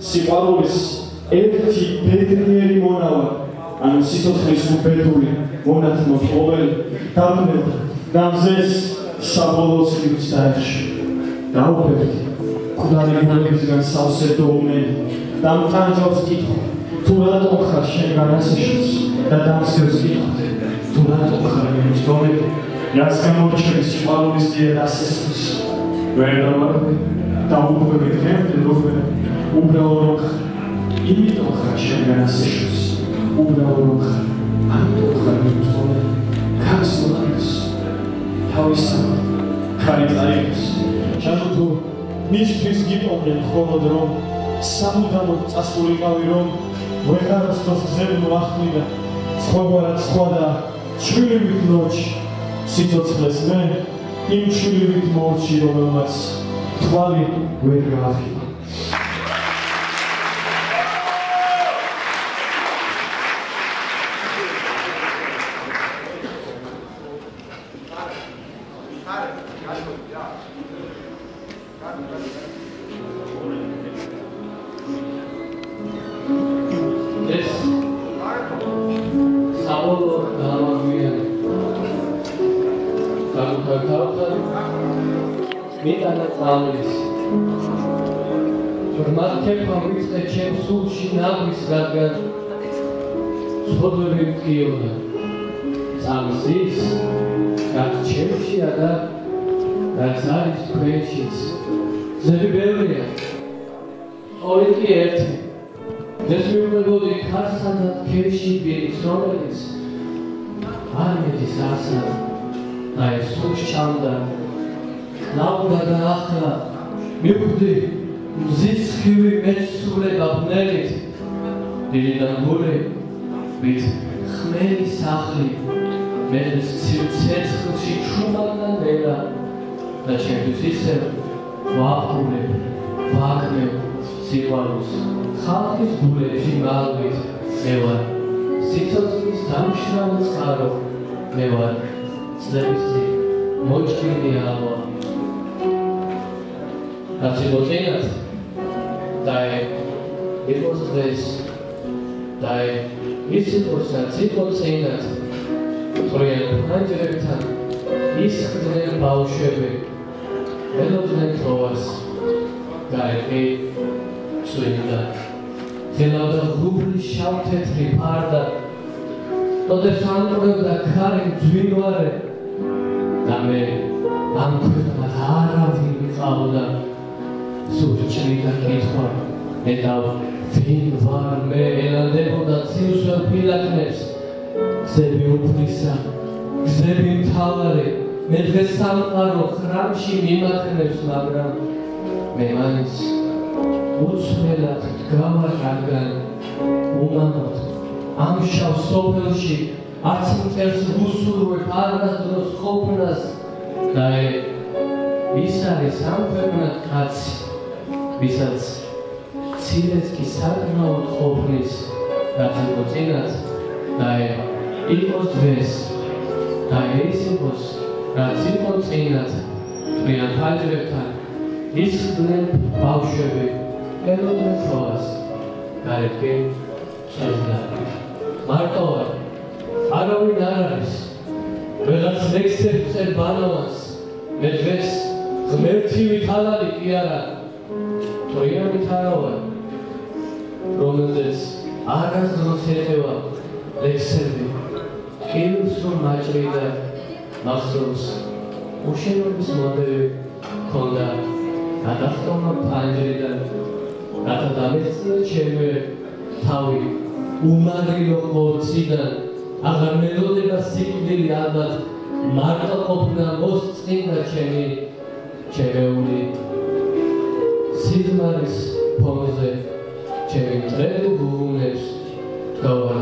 სიყვარულის ერთი ბედნიერი მონავა ანუ სიცოცხლის უბედური მონათმო ყოველ დამნებ დამზეს საბოლოო სივრცე დაერში. დაუფებდი კუდარი გულებისგან სავსე დოუმენი დამტანჯობს კითხო თუ რატომ ხარ შენ განასაშენს და დამსგებს კითხო თუ რატომ ხარ მიწვომები რას გამორჩევი სიყვარულის ძიერ ასესის ვერ დავარდი და უბრალოდ დღემდე როგორ უბრალოდ იმიტომ ხარ შენ განასაშენს უბრალოდ ხარ ამიტომ ხარ მიწვომები გასულანს თავისა ქარი წაიღეს. ჩათო თუ მისთვის გიპოვდნენ ხოლმე რომ სამუდამოდ წასულიყავი რომ ვეღარას თოს გზები მოახმიდა სხვაგვარად სხვა და ჩვილივით ნოჩი სიცოცხლეს მე იმ ჩვილივით მორჩი რომელმაც თვალი ვერ გაახი მე ცეცხლში ჩუმადა ნელა და ჩემთვის ისე ვაფულე ვაგნე სიყვარულს. ხალხის გულებში მალვით მე ვარ სიცოცხლის დამშრალი წყარო მე ვარ ძლევისი მოჭრილი ავა. რაც იმოწინათ და იყოს დღეს და ის იყოს რაც იყოს ენად მწვრიან ხანჯერებთან ისხდნენ ბავშვები. ელოდნენ თოვას გარეკი წვინდა ძელავდა ღუბლი შავთეთრი ფარდა. როდეც ანკრებდა ქარი ძვინვარე და მე ამ ქვეყნად არავინ მიყავდა. სულ ჭრიდა კითხვა ედავ ვინ ვარ მე ელანდებოდა ცივსველ ფილაკნებს გზები უფლისა გზები მთავარი. მე დღეს სამყარო ხრამში მიმაქნებს მაგრამ მე მაინც უცვლელად დგავარ რადგან უმამოდ ამ შავ სოფელში არც მწერს გუსურვებ არასდროს ყოფნას. და ის არის ამ ქვეყნად კაცი? ვისაც ცილეს კი საკმაოდ ყოფნის რაც იყო წინათ. და იყოს დღეს და ეს იყოს რაც იყო წინათ თქვენ ხაჯრებთან ისხდნენ ბავშვები ელოდნენ თავს გარეთკი წელდა მარტო არავინ არ არის. ვეღაც ლექსებს წერ ბანოვას მე დღეს ღმერთი ვითალალი კი არა? თორიანი თარავა რომელზეც არასდროს ეტევა ლექსები ფილმს რომ მაჭრიდა მასწავლს უშენობის მოდელი ქონდა გადახტომა პანჯრიდან რათა დამეცია ჩემი თავი. უმაგრილო ხორციდან აღარ მელოდება სიკვდილი ალბათ მარტო ყოფნა მოსწინდა ჩემი ჩემეული. სიზმარის ფონზე ჩემი მტრელი გულებს გავა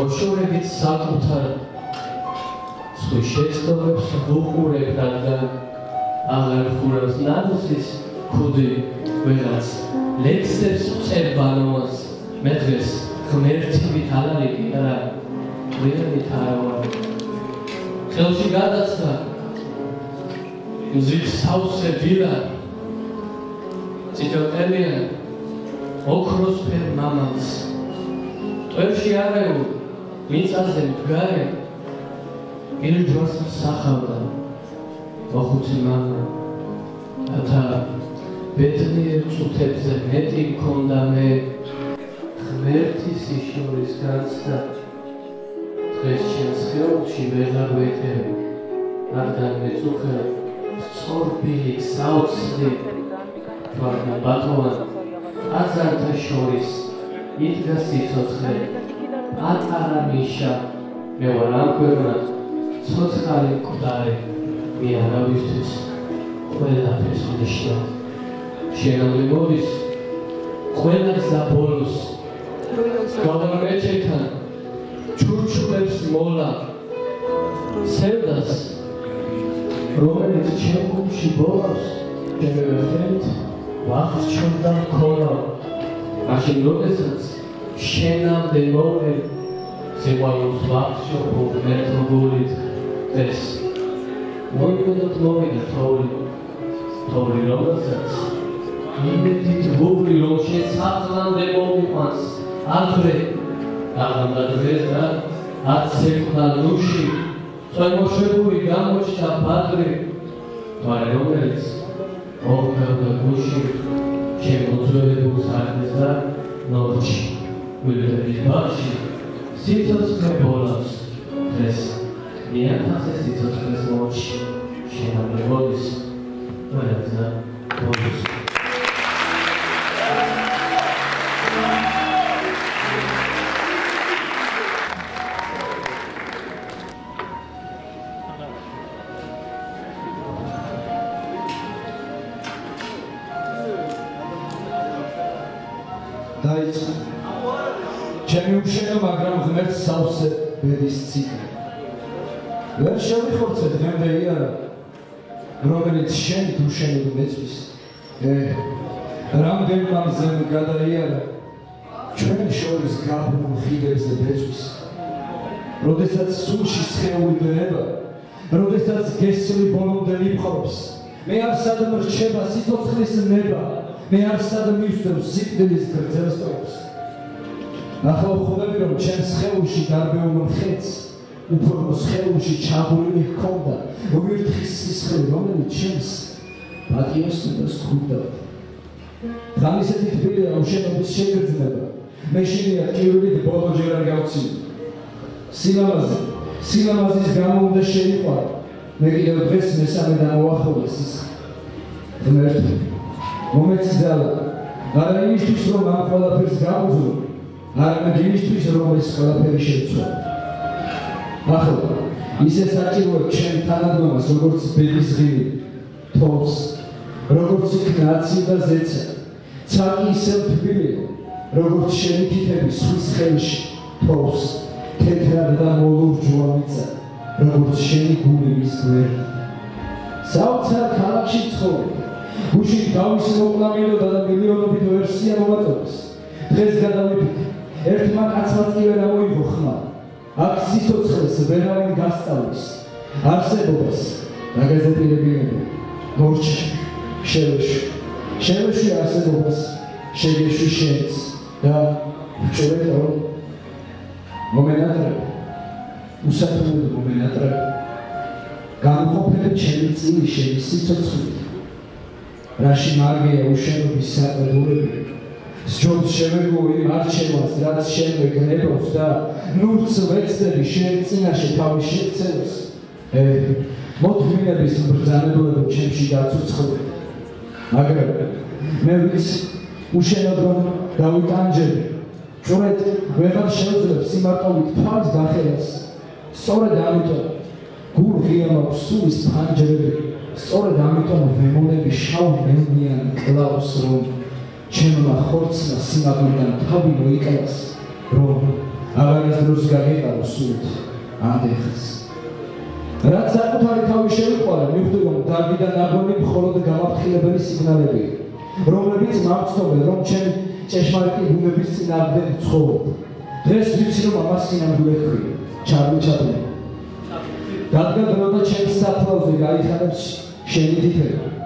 მოშორებით საკუთარ სხვის შეცდომებს ვუყურებ რადგან აღარ ხურავს ნადუსის ქუდი ვერაც ლექსებს წერ ბანოს მე დღეს ღმერთივით ალალიკი არა ვერით არა ვარ ხელში გადაწყდა მზის სავსე დილა ციტოტელიან ოქროსფერ მამალს. ტვერში არეულ მიწაზე მდგარე ილჯვარს სახავდა. მოხუცი მამა რათა ბედნიერ წუთებზე მეტი მქონდა მე. ღმერთის იშორის განცდა. დღეს ჩემს ხელში ვეღარ ვეთერი რადგან მეწუხე სწორბილი საოცრი თვალნა ბატონად აზართა შორის იდგა სიცოცხლე პატარა ნიშა მე ვარ ამ ქვეყნად ცოცხალი მკვდარი მე არავისთვის ყველაფერს ნიშნა შენავი მოდის ყველა გზა ბოლოს გავარმეჩეთან ჩურჩულებს მოლა სევდას რომელიც ჩემ გულში ბოლოს შემევერთეთ ვახშობდა ქონა მაშინ როდესაც შენამდე მოვე ზევაიოს ვახშო პროგრესულით ეს. მოიგდოთ მოვიდა თოვლი. თოვლი როდესაც იმედით ვუღლი რომ შესაძლამდე მოვიყვანს ადრე აღამდა დღეს და აცეკდა ნუში წვემოშვებული გამოჩნდა ბადრი მაგრამ რომელიც ოქროთა გუში შემოძლებულ საქმესა ნორჩი. გულების ბაში სიცოცხლე ბოლოს დღეს მიახასე სიცოცხლეს მოჩი შემოძლებოდის ყველაცა ბოლოს ბედის ციკლი. ვერ შევიხორცე დღემდე იარა, რომელიც შენ თუ შენ მეწვის. ე რამდენ მამზემ გადაიარა ჩვენ შორის გაბრუნ ხიდებზე ბეწვის. როდესაც სულში ცხეული დნება, როდესაც გესლი ბოლომდე მიფხობს, მე არ სადმ რჩება სიცოცხლის ნება, მე არ სადმ მისდევ სიკვდილის გრძელს. ახლა ხვდები რომ ჩემს ხეულში დარბეულ მხეც უფრო ხეულში ჩაღურილი ჰქონდა. ვირთხის სისხლი რომელიც ჩემს პატიოს უნდა სხუნდა გამისეთი თბილია უშენობის შეგრძნება. მე შეიძლება კივრით ბოლო ჯერ არ გავცი. სილამაზე სილამაზის გამო უნდა შეიყვარ მე კიდევ დღეს მესამე დამოახლოვე სისხლი ღმერთი. მომეცდალა არა იმისთვის რომ ამ ყველაფერს გავუძლო არამედ იმისთვის რომ ეს ყველაფერი შეცვალა. ახლა ისე საჭიროა ჩემ თანადგომას როგორც ბედის ღილი თოვს როგორც ნაცი და ზეცა. ცაკი ისე თბილია როგორც შემიქითები სვის ხელში თოვს თეთრად და მოლურჯვა მიწა როგორც შენი გული მის გვერდი საოცარ ქალაქში ცხოვრობ. გუში დავის მოკლამილობა და მილიონობით ვერსია მომაწოდებს დღეს გადავიფიქრე ერთმა კაცმა კი ვერ ამოიღო ხმა. აქ სიცოცხლეს ვერავინ გასწავლის. არსებობას დაგაზეპილებინება. მორჩ შევეშ. შევეში არსებობას შეგეში შენს და ვჭრეთო მომენატრე. უსათმოდ მომენატრე. განყოფილე ჩემი წილი შენი სიცოცხლით. რაში მარგია უშენობის საყდურები ჯობს შემეგო იმ არჩევას რაც შემდეგ ნებობს და ნურც ვეცდები შენ წინაშე თავის შეცევას ე მოთმინების ბრძანებულებო ჩემში დაცუცხლე. მაგრამ მე ვიცი უშენოდ რომ დავიტანჯები ჯურეთ ვეღარ შეძლებს სიმარტოვით თავს დახელას. სწორედ ამიტომ გურღია მაქვს სულის ფანჯრები სწორედ ამიტომ ვემონები შავ მელნიან კლავს რომ ჩემმა ხორცმა სიმაგრიდან თავი მოიკლას რომ აღარის დროს გაგეყარო სულთ ამდეხს რაც საკუთარი თავი შეიყვარა მიხვდი რომ დაგიდან ნაბონი მხოლოდ გამაფრთხილებელი სიგნალები რომლებიც მართობენ რომ ჩემ ჭეშმარიტი ბუნების წინააღმდეგ ცხოვრობ. დღეს ვიცი რომ ამას სინამდვილე ხრი. ჩარლი ჩაპლინი დადგა დრო და ჩემს საფლავზე გაიხადებს შენი თითები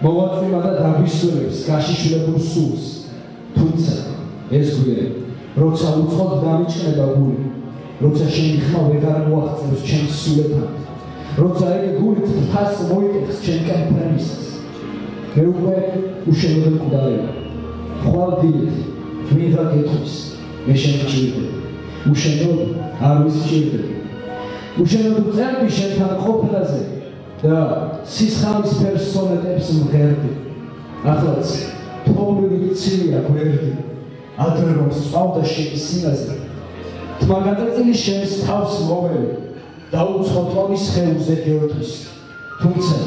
მოვაწვივა და დაბისურებს გაშიშლებულ სულს. თუმცა ეს გვია როცა უცხოდ დამიჭნება გული როცა შენი ხმა ვეღარ მოაღწევს ჩემს სულებთან როცა ეგ გული თას მოიწეს ჩემკენ პრემისს მე უკვე უშენოდ მკვდარია ხვალ დილით მიღა გეთის მე შემჭირდება უშენოდ არ ვისჭირდება უშენოდ წერდი შენთან ყოფნაზე და სისხლის პერსონეტებს მღერდი. ახლაც თოვლივი ცილია გვერდი. ადრე რომ სწავდა შენი სინაზე თმაგაწელი შენს თავს მოველი. და უცხო ტონის ხეებზე გეოთვის თუმცა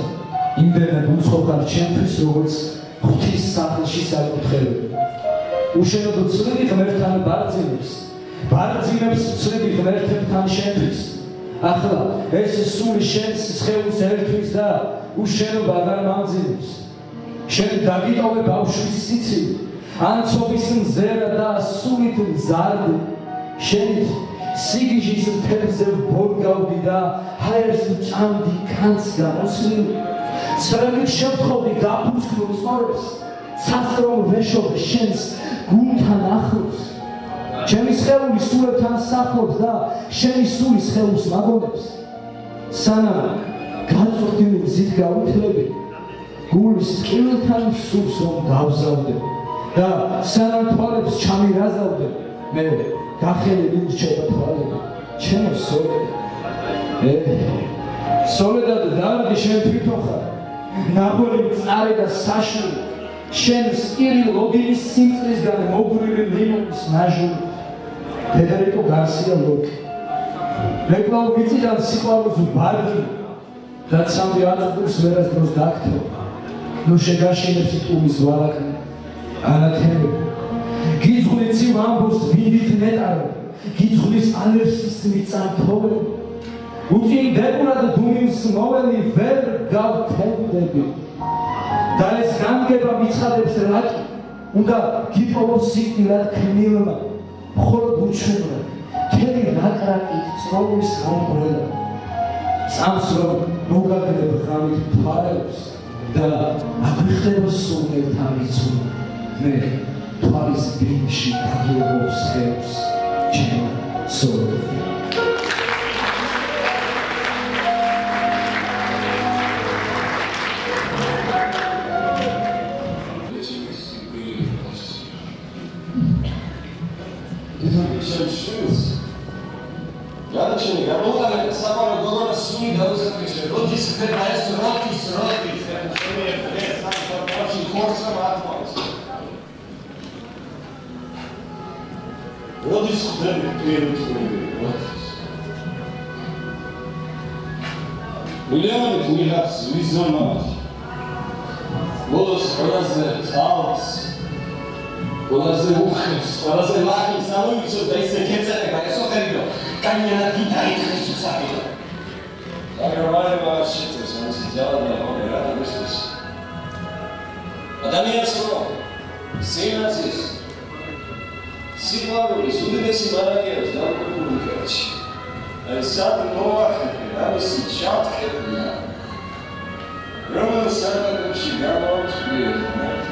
იმდენად უცხო ხარ ჩემთვის როგორც ღვთის სახლში საკუთრები უშენოდ წვილი ღმერთთან ბარძიმებს ბარძიმებს წვილი ღმერთთან შენთვის ახლა ეს სული შენს ხეულს ერთვის და უშენობა აღარ მამძიმებს. შენ დაგიტოვე ბავშვის სიცილი ან ცობის მზერა და სულით მზარდი. შენით სიგიჟის თერზე ბორგავდი და ჰაერს ჭამდი კანს გამოსვლი ცრემით შევთხოვდი გაფუძქნულ სწორებს სასრომ ვეშობ შენს გულთან ახლოს ჩემი სხეული სულებთან სახლობს და შენი სულის ხელს მაგონებს სანამ გაწოხდილი მზით გავითლები გულის კილთან სულს რომ გავზავდე და სანამ თვალებს ჩამირაზავდე მე გახელები რჩება თვალები. ჩემო სოლედად ე სოლედად დავდი შენ თვითონ ხარ ნაღველი წარე და საშური შენ სკირი ლოგინის სიმწრისგან მოგრილი ლიმონის ნაჟული ფედერიკო გარსია ლოკი რეკლამ ვიციდან სიყვარულს ბარგი. და სამი აწუს ვერას დროს დაქთო ნუ შეგაშინებს ტუმის ვალაკნი ანათემი გიძღვნიცი მამბოს ვიდით ნეტარო. გიძღვნის ალერსის მიწანთოვე უწინ დებურად დუმის მოველი ვერ გავთენდები და ეს განგება მიცხადებს რაკი. უნდა გიპოვოს სიკილად ქნილმა მხოლოდ უჩვენა. თერი ნაკრაკი ცხოვრების გამბრელა სამს რომ მოგაგდებ ღამით თვალებს და აგვიხდება სულელთან იცუ მე თვალის ბინში დაგიողოს ხებს ჩემ Singa, lungamente Savara Dodora Singa, uzakriče, roti se te na jesu, roti se, roti se, to mi je ne znam, to počin korsa matmos. Roti se te ne prijeli tu ne bili, roti se. Милиони книга с визионами. Голос разне, хаос. Голос е ухес, голос е лахи, само ми ќе да се кецате, кај со хригот. 干净的平台一直是上面的。Закрываем ваши тесно сделанные рядом здесь. Потому я слово. Сильно здесь. Сигурно, суды до симарагер, знал Курбуникович. Александр Новахов, нам сетчатка дня. Роман Санкович, я вам ответил.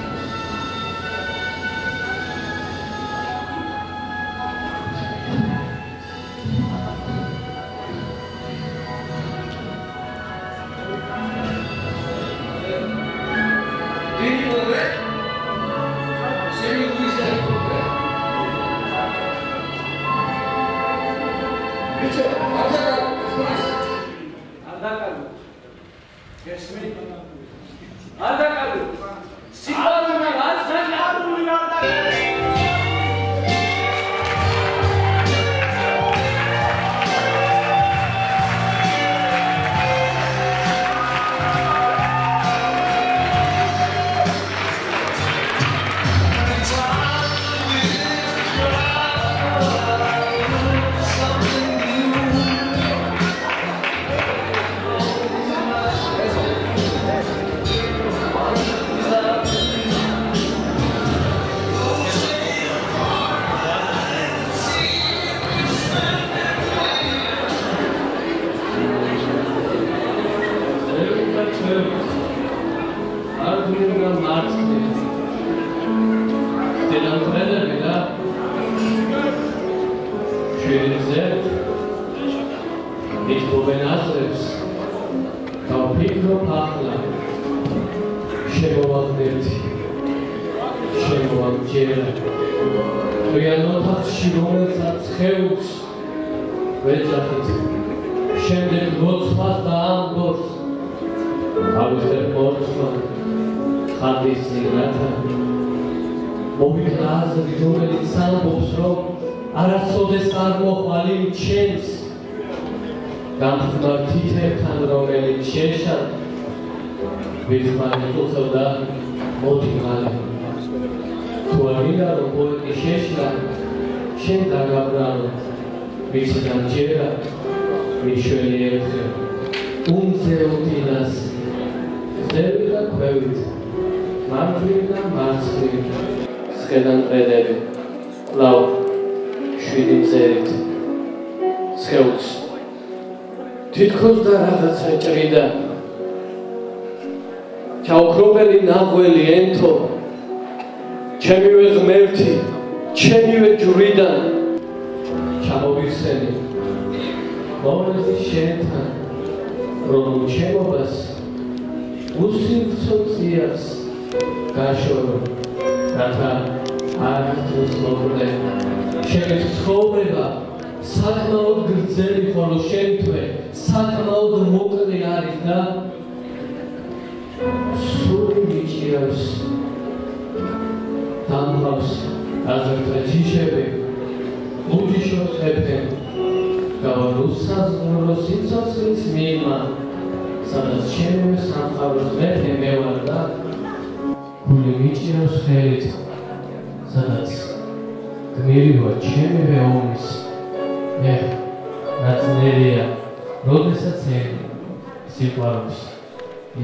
ვიხმარი წუხდა მოდი მალე თუ არია რომ პოეტი შეშლა შენ დაგაბრალო მისგან ჯერა მიშველი ერთხელ უმზე უდინას ზევი და ქვევით მარჯვი და მარცხნივ სხედან ყედები ლავ შვიდი წერით სხეულს თითქოს და რაღაცა ჭრიდა ნაღველი ენთო ჩემივე ღმერთი ჩემივე ჯვრიდან. ჩამოვიხსენი. მომრეცი შენთან რომ ჩემობას უსილცო წიას გაშორო რათა არ თოს მოკლე ჩემი ცხოვრება საკმაოდ გრძელი ხოლო შენთვე საკმაოდ მოკლე არის და სული მიჭირავს დამხავს აზრთა ჯიშები უდიშოს ებენ გავარუსაზრო სიცოცხლის მიმა სადაც ჩემი სამყაროს მეთე მევარ და გული მიჭირავს ხელით სადაც გმირივა ჩემი ვეომის მე ნაცნერია როდესაც ელი სიყვარულს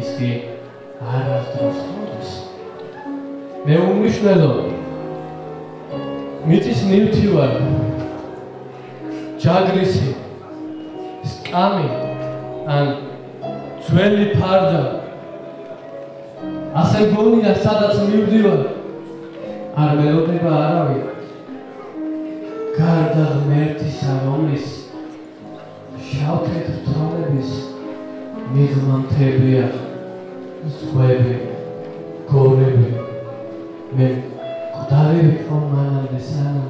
ის კი არასდროს ხდის მე უმნიშვნელო. მიწის ნივთი ვარ ჯაგრისი სკამი ან ძველი ფარდა. ასე გონია სადაც მივდივარ. არ მელოდება არავინ. გარდა ღმერთისა რომლის შავთეთ თვალების მიღმანთებია ზღვები გორები მე გდარი ხომ მანამდე სანამ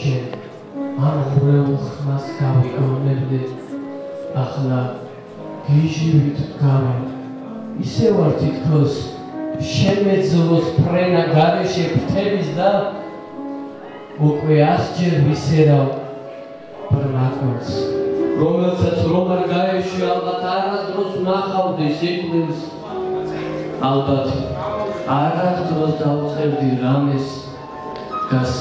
შენ ამ ღრეულ ხმას გავიგონებდი ახლა გიჟივით გავა ისე ვარ თითქოს შემეძლოს ფრენა გარეშე ფრთების და უკვე ასჯერ ვისერა ბრმაკოს რომელსაც რომ არ გაეში ალბათ არასდროს ნახავდი სიკვდილს. ალბათ არასდროს დავწერდი რამეს გას.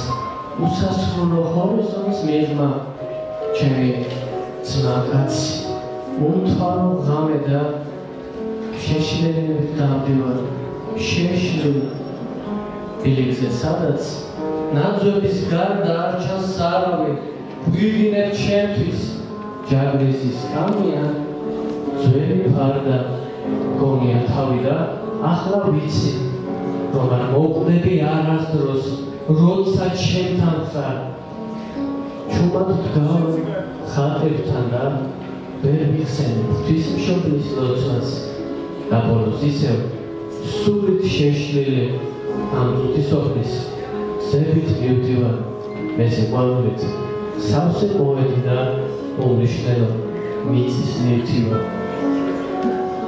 უსასრულო ჰორიზონს მიღმა ჩემი ძმაკაც. უმთავრო ღამე და შეშლილებით დავდივარ შეშლილ ბილიქზე სადაც ნაძვების გარდა არ ჩანს არავინ გვიგინებ ჩემთვის ჯაგრისის კამია ძველი ფარდა გონია თავი და ახლა ვიცი რომ არ მოყვდები არასდროს როცა ჩემთან ხარ. ჩუმად დგავ ხატერთან და ვერ მიხსენ ღვთისმშობლის ლოცვას. და ბოლოს ისევ სულით შეშლილი ამ ღვთისმშობლის ზებით მივდივარ მე სიყვარულით სავსე პოეტი და უმნიშვნელო მიწის ნივთივა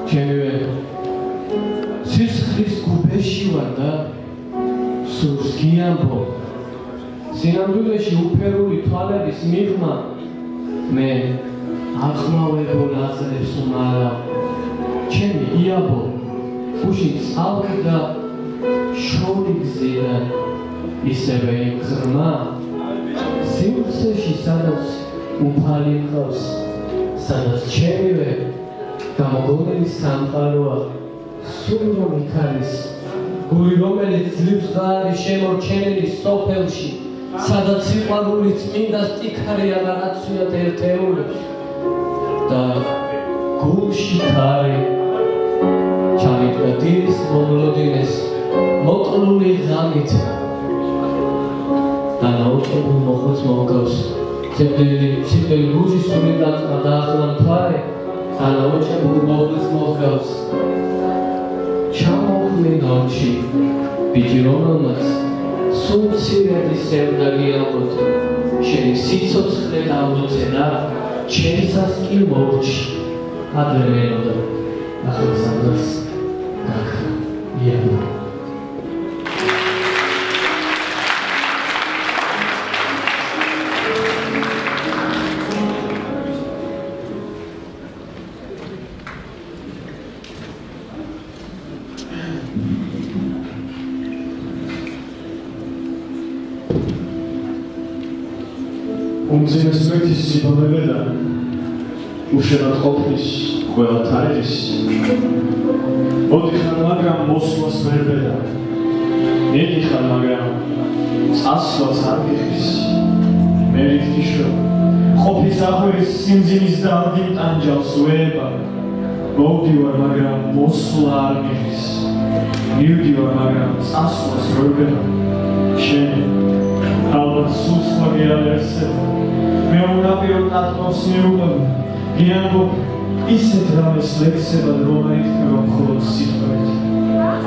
ჩემივე სისხლის გუბეში ვარ და სულს გიამბო სინამდვილეში უფერული თვალების მიღმა მე ახმავებო აზრებს უმარა ჩემი იაბო უშინ წავდი და შორი გზიდან ისევე იმ ღრმა. სივრცეში სადაც უფალი ყავს სადაც ჩემივე გამოგონილი სამყაროა. სულ რომ იქარის გული რომელიც ძლივს და არის შემორჩენილი სოფელში სადაც სიყვარული წმინდა სტიქარი აღარაცუიათ ერთეულებს. და გულში ხარი ჩამიდგა დილის მომლოდინეს მოკლული ღამით. და ნაუწყებულ მოხუც მოგავს ცებდელი ცებდელი გუჯის სული დაწყა დაახლოა მთვარე ანაოჩა ბურბოლის მოხავს ჩამოხმე ნოჩი ბიჭი რომელმაც სულ ცირედი სევდა გიალოთ. შენი სიცოცხლე დაუწენა ჩემსას კი მორჩი. ადრე მენოდა. ახლა სადღაც გაქრა იერა და უშევად ყოფნის ყველა თარიღის ოდიხარ მაგრამ მოსვლას ვერ ბედა მიდიხარ მაგრამ წასვლას არ გიხრის მე ვიქიშო ყოფის აღვრის სიმძიმის და აღიმ ტანჯავს ვეება. მოვდივარ მაგრამ მოსვლა არ გიხრის მივდივარ მაგრამ წასვლას ვერ ბედა შენ ალბათ სულს მაგიალერსება მე ნატოს მიუყვება გიანბო ისეთ რამეს ლექსება რომელიც თქვა მხოლოდ სიტყვით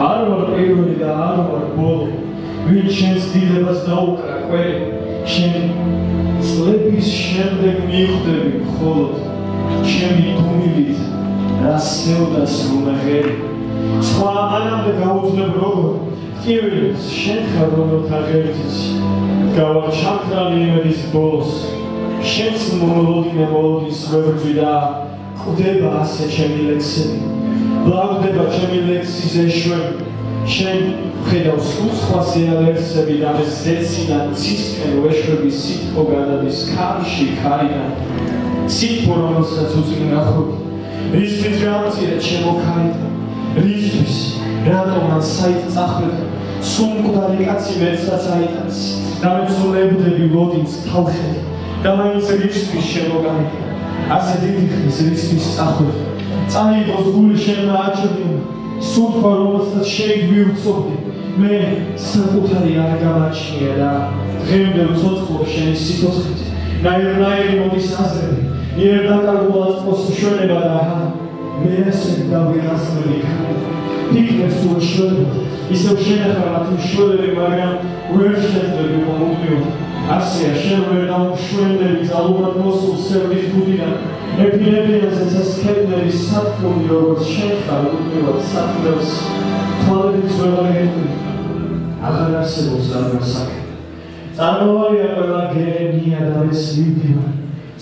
არ ვარ პირველი და არ ვარ ბოლო. ვინ შენს დილებას დაუკრა ყველი შენ წლების შემდეგ მიხვდები მხოლოდ ჩემი თუმილით რა სევდას რომღერი სხვა ანამდე გაუძლებ როგორ? კივილს შენ ხარ რომელთა ღერთიც გავაჩაქრალი იმედის ბოლოს შენს მოლოდინე მოლოდის ვერძვი და კვდება ასე ჩემი ლექსები. ბლავდება ჩემი ლექსის ეშვები შენ ხედავს უცხოს ეალერსები და მე ზეციდან ცისკენ ვეშვები სიტყვა გადადის ქარში ქარიდან. სიტყვა რომელსაც უწინ ნახოთ ისთვის გამწირე ჩემო ქარიდან? რისთვის? რატომ ან საით წახვედა? სულ მკვდარი კაცი მეცაც აიტანს. და მე სულებდები ლოდინს თავხედი და მაინც რისთვის შემოგანი ასე დიდი ხნის რისთვის წახვედი წაიღოს გული შენ აჩვედი სულთქვა რომელსაც შეიძლება ვიუცობდი მე საკუთარი არ გამაჩნია და დღემდე ვცოცხლობ შენი სიცოცხლით. ნაირ-ნაირი მოდის აზრები. იერ დაკარგულად წყოს შვენება და მე ასე დავიღასმები ფიქრეს თუ შვენება ისევ შენახა მათი შველები მაგრამ ვერ შეძლები მომუდმივ ასია შენ ვერ დამშვენდები ძალურად მოსულ სერვის ბუდიდან. ეპილეპიაზე სასქებნები სათქმული როგორც შენ ხარ უკრივად საქმებს თვალებით ვერ აღერთვი აღარ არსებობს რამე საქმე. წარმოვალია ყველა გერენია და ეს ლიდია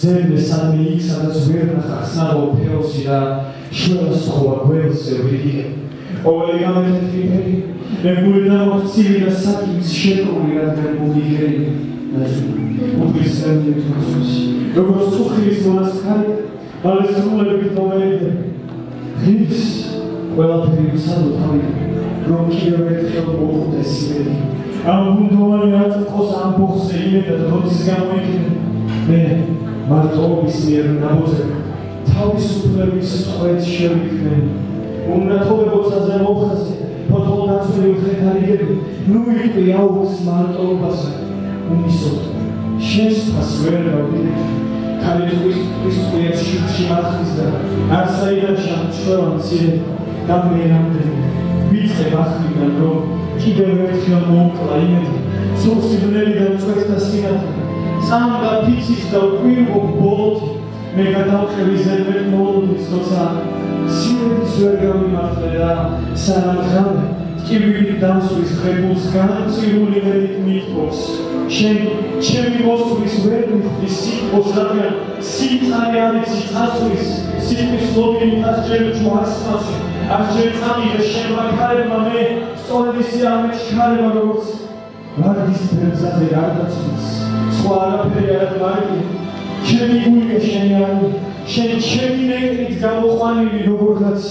ძერმე სამი იქ სადაც ვერ ნახა ხსნაო ფეოსი და შველს ხოა გველზე ვიდია ყოველი გამეთეთრი ფერი მე გულიდან მოხცილი და საკის შეკრული რადგან მოგიგერენი უბრისელი თვითონს როგორც წუხლის მონასხარი მალე სრულებით მომეიდე ღირს ყველაფერი უსადო თავი რომ კიდევ ერთხელ მოხვდეს იმედი ამ გუნდოვანი რაც ყოს ამ ბოხზე იმედა როდის გამოიქნე მე მარტოობის მიერ ნაბოძებ თავისუფლების წყვეთ შევიქნე უმრათობებოცაზე მოხაზე ფოთოლ დაცული ხრეთარიგები ნუ იყვი აუქს მარტოობასა უმისოთ შენს ფას ვერ გავიდე ქალისთვის ქრისტეს შიში მახის და არ საიდან შემჩვევა მცირე და მე რამდენი ვიცე ბახიდან რომ კიდევ ერთხელ მოკლა იმედი. სულ სიბნელიდან წვეთდა სინათლე წამდა ფიცის და ყვირბო ბოლოთი. მე გადავყევი ზერმეთ მოლოდის თოცა სინეთის ვერ გამიმართლე და სანამ ხამე ტკივილი დამსვრის ხებულს განწირული მერით მithოს შენ ჩემი მოსვლის ვერ მიხდი სიტყოს რადგან სიტყარი არის სიტყვის სიტყვის ლოგინი ასჯერ ჩვასმას ასჯერ წამიღე შენ მაგარებმა მე სწორედ ისე ამეჩქარება როგორც ვარდის ფერზაზე არ დაცვის სხვა არაფერი არ მარგი ჩემი გული შენი არის შენ ჩემი ნეკრით გამოყვანილი როგორღაც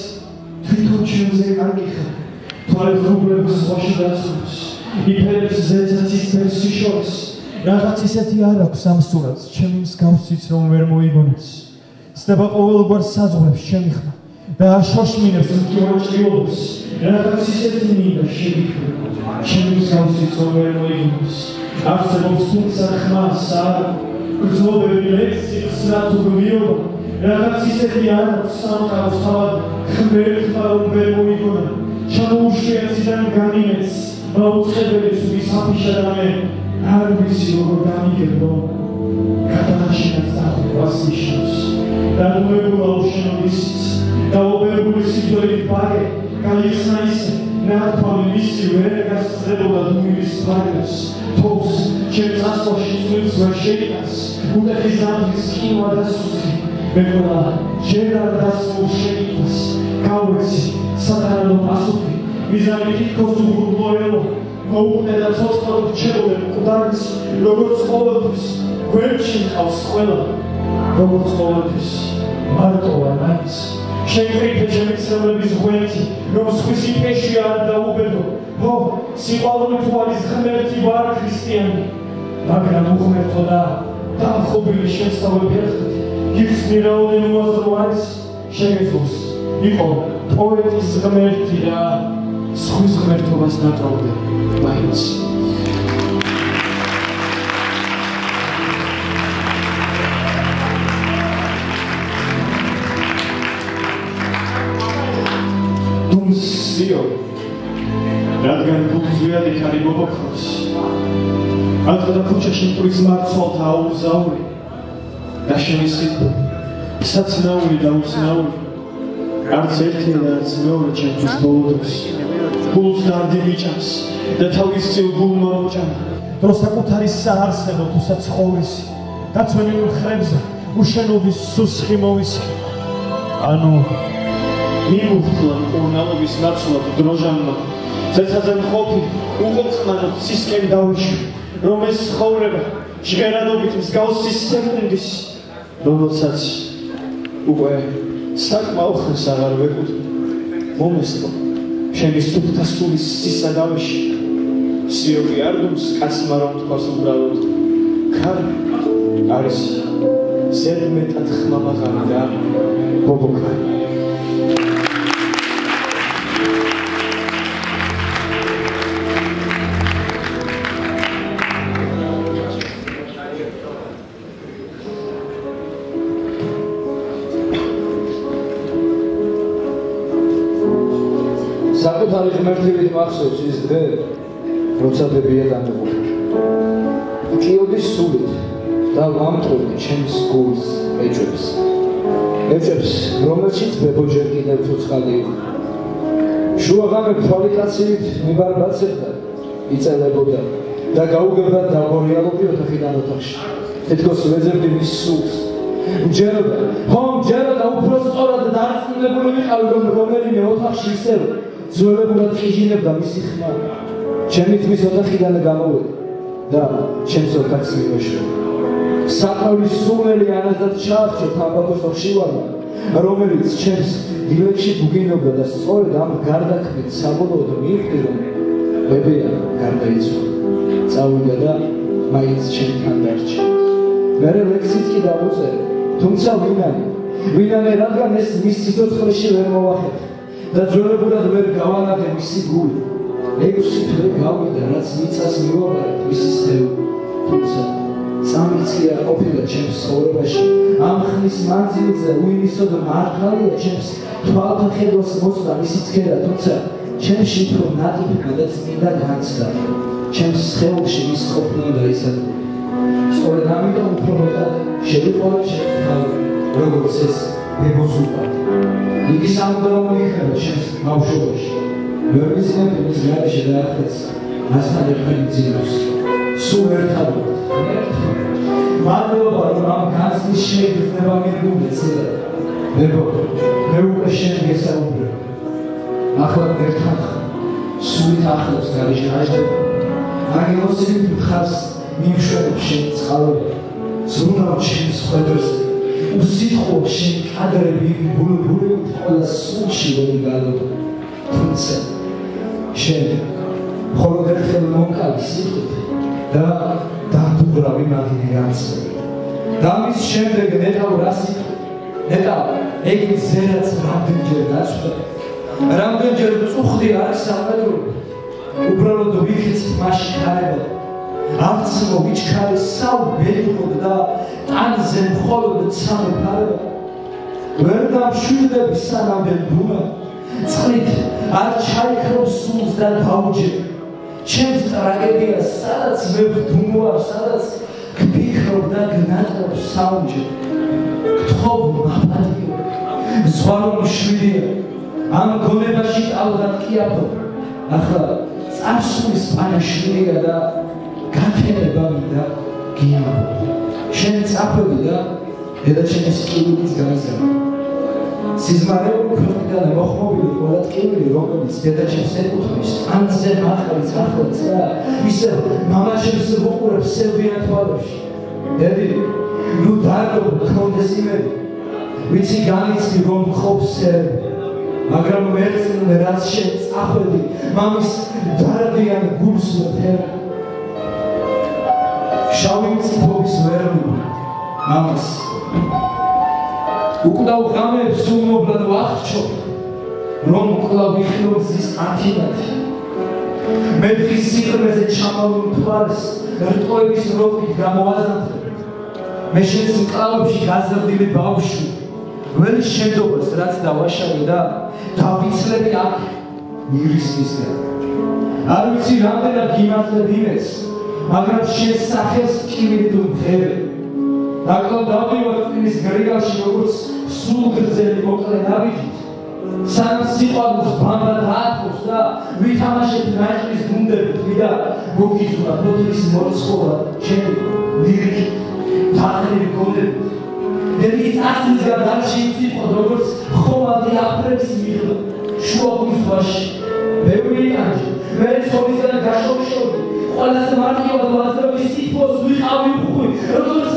თვითონ ჩემზე კარგი ხარ თვალებს რუბლებს სხვაში დაცულს იფერებს ზეცაცის ფერსი შორს რაღაც ისეთი არ აქვს ამ სურათს ჩემი მსგავსიც რომ ვერ მოიგონიც ცდება ყოველგვარ საზღვრებს ჩემი ხმა და შოშმინებს მკივანჭილობს რაღაც ისეთი მინდა შევიქრო ჩემი მსგავსიც რომ ვერ მოიგონიც არსებობს თუმცა ხმა სარ გრძნობები ლექსის ნაცნობიობა რაღაც ისეთი არ სამყაროს თავად რომ ვერ მოიგონა ჩამოუშვიაციდან განიმეც მაუწყებელი სულის აფიშა და მე არ ვიცი როგორ გამიგებო გადააშენას დახვას ნიშნავს. დაგმებულა უშენობის დაობებული სიტყვებით ბაგე გაიხსნა ისე ნათქვამი მისი ვერ გასწრებოდა დუმილის ბაგებს თოს ჩემს ასოში სულს ვერ შეიტანს უდეთის დამის კიმა და სუსი მეკონა ჯერა დასმულ შეიტანს გავეცი სათანადო პასუხი. მიზანი თითქოს უგულმოელო მოუყნე და ცოცხალ რჩებოდე მკვდარიც როგორც ყოველთვის გვერდში ყავს ყველა როგორც ყოველთვის მარტოა მაინც. შეკრიფე ჩემი ცნობების ღვენთი რომ სხვის იფეში არ დაუბედო ხო სიყვარული თუ არის ღმერთი ვარ ქრისტიანი. მაგრამ უღმერთო და დამხობილი შესწავლები ერთხელ გიხსნი რაოდენ უაზრო არის შეგეძლოს. იყო პოეტის ღმერთი და სხვის ღმერთობას ნატრობდე მაინც. სიო რადგან ფუძვიადი ხარი მოგოხროს ათდა ქუჩაში პრის მარცვალთა აუზაური და შემისხით საცნაური და უცნაური არც ერთი და არც მეორე ჩემთვის ბოლოს გულს დარდი მიჭამს და თავის წილ გულმა მოჭამა დროს საკუთარი საარსებო თუ საცხოვრისი დაცვენი მხრებზე უშენობის სუსხი მოვისხი. ანუ მიუხვლა ყურნალობის ნაცვლად დროჟანმა. ცეცხლზე მყოფი უყურწყნანო სისკენ დავიში რომ ეს ცხოვრება ჟღერადობით მსგავსი სექტუნდის რომელსაც უკვე საკმაო ხანს აღარ ვეკუთ მომესწრო შენი სუფთა სულის სისადავეში. სიოგი არ დუმს კაცმა რომ თქოს უბრალოდ. ქარ არის ზედმეტად ხმამაღალი და ბობოქარი საკუთარი ღმერთივით მახსოვს ის დღე, როცა ბებია დამეყო. კიოდის სულით და ვამტყუდი ჩემს გულს ეჭვებს. ეჭვებს, რომელშიც ბებო ჯერ კიდევ ცოცხალი იყო. შუაღამე თვალიკაციით მიბარბაცებდა, იწელებოდა და გაუგებდა დაგორიალობი ოთახიდან ოთახში. თითქოს ვეძებდი მის სულს. ჯეროდა, ხომ ჯეროდა უფრო სწორად დარწმუნებული ვიყავი რომ რომელიმე ოთახში ისევ ძველებურად ხიჟინებდა მისი ხმა. ჩემი თმის ოთახიდან გამოვედი და ჩემს ოთახს მივეშვა. საყავლის სულელი ანაზად ჩაახშე თამბაქოს ხშივარმა, რომელიც ჩემს დილებში ბუგინობდა და სწორედ ამ გარდაქმნით საბოლოოდ მიხვდი რომ ბებია გარდაიცვალა. წავიდა და მაინც ჩემთან დარჩა. მე ლექსიც კი დავუწერე, თუმცა ვინანი? ვინანი რადგან ეს მის სიცოცხლეში ვერ მოახერხა? და ძველებურად ვერ გავანახე მისი გული. ექვსი თვე გავიდა, რაც მიწას მივაბარეთ მისი სხეული. თუმცა სამიცი არ ყოფილა ჩემს ცხოვრებაში. ამ ხნის მანძილზე უიმისოდ მართალია ჩემს თვალთა ხედვას მოსწა მისი ცქერა, თუმცა ჩემში უფრო ნატიფი გადაწმინდა განცდა. ჩემს სხეულში ის ყოფნა და ისა. სწორედ ამიტომ უფრო მეტად შევიყვარა ჩემს თავი, როგორც ეს მეგოსულყა. იგი სამუდამო მიხედა ჩემს ბავშვობაში. ვერ ვიცნობ იმის გარეშე დაახდეც მასთან ერთად ძინოს. სულ ერთად მადლობა რომ ამ განცდის შეიძლება მიგუნდე ცილა. მეგო, მე უკვე შენ გესაუბრე. ახლა ერთად სულით ახლოს გარეშე აჟდება. აგემოსილი მხარს მიმშვენებ შენ წყალობ. ზრუნავ ჩემს ხედვაზე. უსიტყო შენ კადრები ბულბული ყველა სულში ვერ გალო თუმცა შენ ხოლო ერთხელ მომკალი სიტყვით და დაბურავი მაგინი განცე და მის შემდეგ ნეტავ რა სიტყვი ნეტავ ეგ ზერაც რამდენჯერ გაწვდა რამდენჯერ წუხდი არის სამედრო უბრალოდ ვიქეც მასში ხარება არც მოვიჩქარე სავ ბედროდ და ტანზე მხოლოდ ცამე ფარება. ვერ დამშვიდები სანამდე დუმა. წყლით არ ჩაიქრობ სულს და დაუჯე. ჩემს ტრაგედიას სადაც მე ვდუმოარ სადაც გფიქრობ და გნატრობ საუნჯე. გთხოვ მაპატიო ზღვარო მშვიდია. ამ გონებაში ტალღად კი აბო. ახლა წარსულის პანაშვილია და გაქერება მინდა გიამბო შენ წახვედი და დედაჩემის კიბის გამიზარდა სიზმარეული ქვეყნიდან მოხმობილი ყველა ტკივილი რომელიც დედაჩემს ეკუთვნის ანზე მახალიც ახლაც და ისე მამაჩემს უყურებს სევიან თვალებში დედი ნუ დარდო კონდეს იმედი. ვიცი განიცდი რომ ხობს მაგრამ მეც რაც შენ წახვედი მამის დარდიან გულს ვთერ შავი წიფობის ვერნი მამას უკდავ ღამებს უმობლად ვახჩო რომ კლავ ვიხილოზის ათინათი მე დღის სიღრმეზე ჩამალულ თვალს რტოების როხით გამოაზამთრე მე შენს მკლავებში გაზრდილი ბავშვი ველი შენდობას რაც დავაშავე და დავიცლები აქ მირისისგან არ ვიცი რამდენად გიმართლებ იმეს მაგრამ შენ სახელს კივილი თუ მღერე დაკლა დავივარ წინის გრიგალში როგორც სულ გრძელი მოკლე ნაბიჯით. სამ სიყვარულს ბამბა დააწყოს და ვითამაშეთ ნაჭრის გუნდებით ვიდა მოგიძვრა ფოთლის მორცხოლა ჩემი ლირიკი თაღები გონდებით დედის ასლის გადარში იყო როგორც ხომალდი აფრებს მიღლა შუა გულში ბევრი ანჯი მე ცოლისგან გაშორშოდი ყველაზე მარტივად ვაზრები სიტყვას ვიყავი ხუი როგორც ნალექი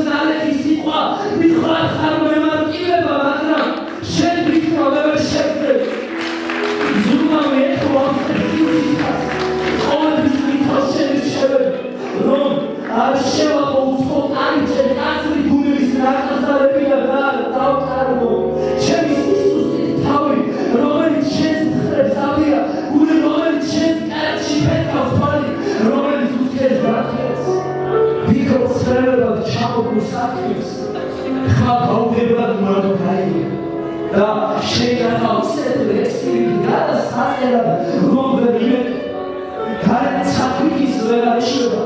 ხმა გაუგებრად მარკაი და შეიძლება ისეთ ლექსები გადა საერად რომ ვერიმე კარი საფის ვერ აღშება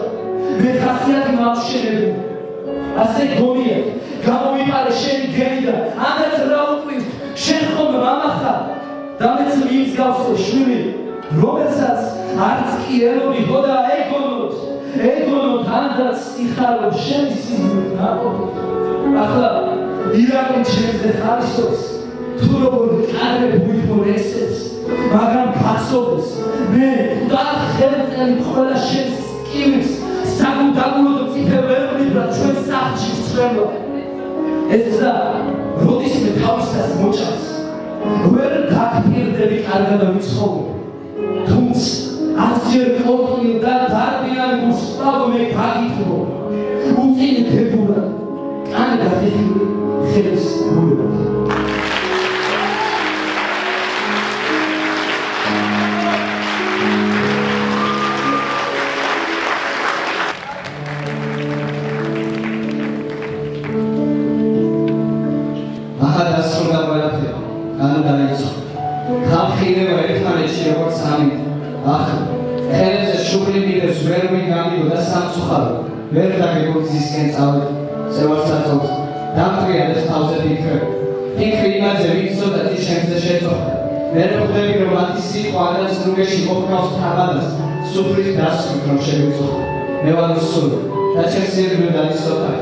მე ხასიათი მახშენები ასე გონია გამოვიყარე შენი გენდა ამას რა უყვი შენ ხომ მამახა? და მეც მის გავსო შვილი რომელსაც არც კი ელოდი ხოდა ეგონოთ ეგონო თანდაც იხარო შენი სიზმრით ნაკობი ახლა ირაკი ჩემზე ხარისოს თუ როგორ კარებ ვიფორ ესეც მაგრამ ფასობს მე და ხელწელი ყველა შენს კივის საგუდაგულო ციფე ვერ ვიბრა ჩვენ სახში ცრემლო ეს და როდის მე თავისას მოჭას ვერ გაქფირდები კარგად ვიცხოვ. თუმცა აზიერ კოტლი და დარბიან გუსტავ მე კაგიტრო უცინ თებურა კან გადიხილი ხელს გულებად სამწუხარო. ვერ დაგეგუძისკენ წავედ წევარსაცობს დამტრიალეს თავზე ფიქრე ფიქრი იმაზე ვიცოდა τι შენზე შეწოხდა ვერ ხვდები რომ სიტყვა ადამიანს რუგეში მოხმავს თაბადას სუფრის დასვით რომ შევიწოხო მე ვარ უსულო და შეიძლება დაიცოთა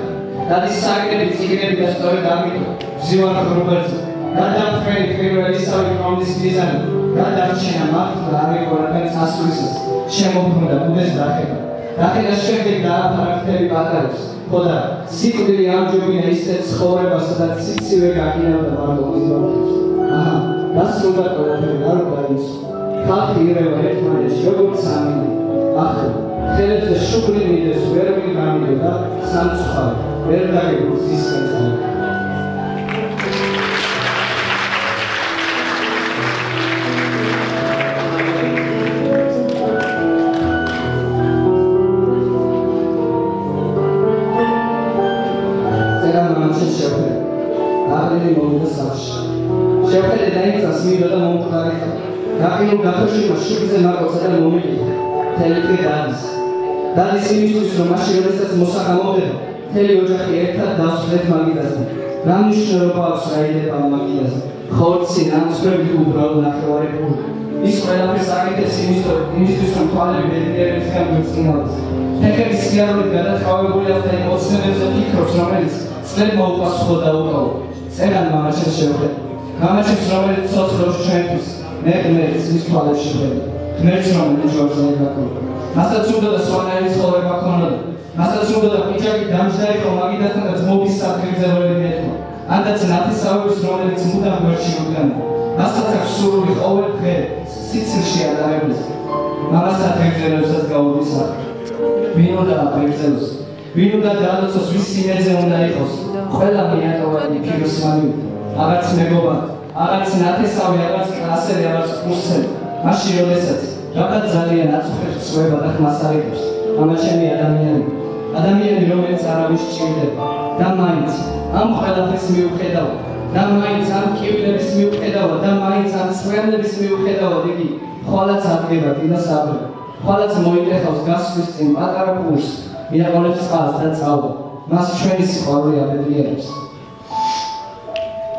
დადის საკრები ციგნები და სწორედ ამიტომ ზივარ რობერტს გადაფრენი პირველი ისავი კომდის მიზანი. გადარჩენა მართლა არ იყო რაღაც ასულისას შემოქმედა ბუდეს დახება დახედა. შემდეგ დააფარაქტები პატარებს ხოდა სიკვდილი ამჯობინა ისეთ ცხოვრებას სადაც სიცივე გაგინავდა მარტო მიზბაქვს აჰა დასრულდა ყველაფერი არ გაიცო ხალხი ირევა ერთმანეთს როგორც სამი ახლა ხელებზე შუქრი მიდეს ვერ მიგამიდა სამწუხარო ვერ დაგეგმოს ის კეცალი გათოშიმა შუბზე მაგოცა და მომიყიდა. თელიკი დადის. დადის იმისთვის რომ მაშინ როდესაც მოსაღამოდება, თელი ოჯახი ერთად დავსვეთ მაგიდაზე. რა მნიშვნელობა აქვს რაიდება მაგიდაზე? ხორცი ნაცვლები უბრალოდ ნახევარი პური. ის ყველაფერს აკეთებს იმისთვის რომ თვალები ბედნიერებისგან გვეწყინოს. თექების სიარული გადაწყავებული აქვს და ემოციებებზე ფიქრობს, რომელიც წლებ მოუპასუხო და უკავო. წერან მამაჩეს შევხედე. მამაჩეს რომელიც ცოცხლობს ჩვენთვის, მე ღმერთს მის თვალებში ხედავ. ღმერთს რომელიც ჯვარზე ეკაკო. მასაც უნდა და სვანაერი ცხოვრება ქონოდა. მასაც უნდა და პიჭაკი დამჯდაიყო მაგიდასთან და ძმობის საფრთხეზე მიეთქვა. ანდაც ნათესაურის რომელიც მუდამ გვერდში მოგდანა. მასაც აქვს სურვილი ყოველ დღე სიცილში ადარებდეს. მამასაც ღმერთსაც გაუდის ახლა. ვინ უნდა აბერცელოს ვინ უნდა დაალოცოს ვის სიმეზე უნდა იყოს ყველა მიატოვანი ფიროსმანი აღარც მეგობა აღარც ნათესავი აღარც კლასელი აღარც კურსელი მაშინ როდესაც რაღაც ძალიან აწუხებს წვება და ხმას არიგებს ამაჩემი ადამიანი ადამიანი რომელიც არავის ჭირდება და მაინც ამ ყველაფერს მიუხედავ და მაინც ამ კივილების მიუხედავ და მაინც ამ სვენების მიუხედავ იგი ხოლაც ადგება დინას აბრე ხვალაც მოიტეხავს გასვლის წინ პატარა კურს, მიაყოლებს წყალს და წავა. მას ჩვენი სიყვარული აბედიერებს.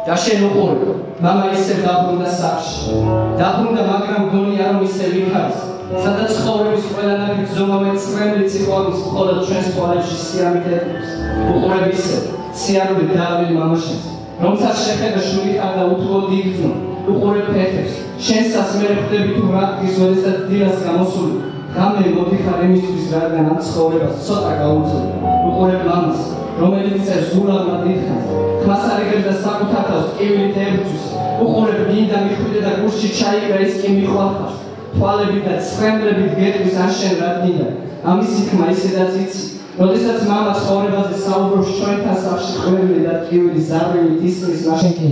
და შენ უყურე, მამა ისე დაბრუნდა სახში. დაბრუნდა, მაგრამ გონია რომ ისე ვიქარის, სადაც ცხოვრების ყველანაირი ბრძოლა მეცხრემლიც იყო ამის მხოლოდ ჩვენს კოლეჯში სიამიტებს. უყურებ ისე, სიარული დაავილი მამაშენს, რომელსაც შეხედა შვილი ხარ და უთხოვდი იქნო. უყურებ ფეხებს, შენსაც მე ხვდები თუ რა გიზველესაც დილას გამოსული. რამე მოდიხარ იმისთვის, რადგან ამ ცხოვრებას ცოტა გაუძლია. უყურებ მამას, რომელიც წერს გულაღმა დიდხანს. ხმას არიგებს და საკუთარ თავს ტკივილით ერთვის უყურებ გინდა მიხვიდე და გულში ჩაიგრა ის კი მიხვახავს თვალები და ცხენდრებით გეტყვის არ შენ რადგინა ამის იქმა ისედაც იცი. როდესაც მამა ცხოვრებაზე საუბრობს ჩვენთან სახში ყველი და ტკივილი ზარბივით ისმის მაშინ კი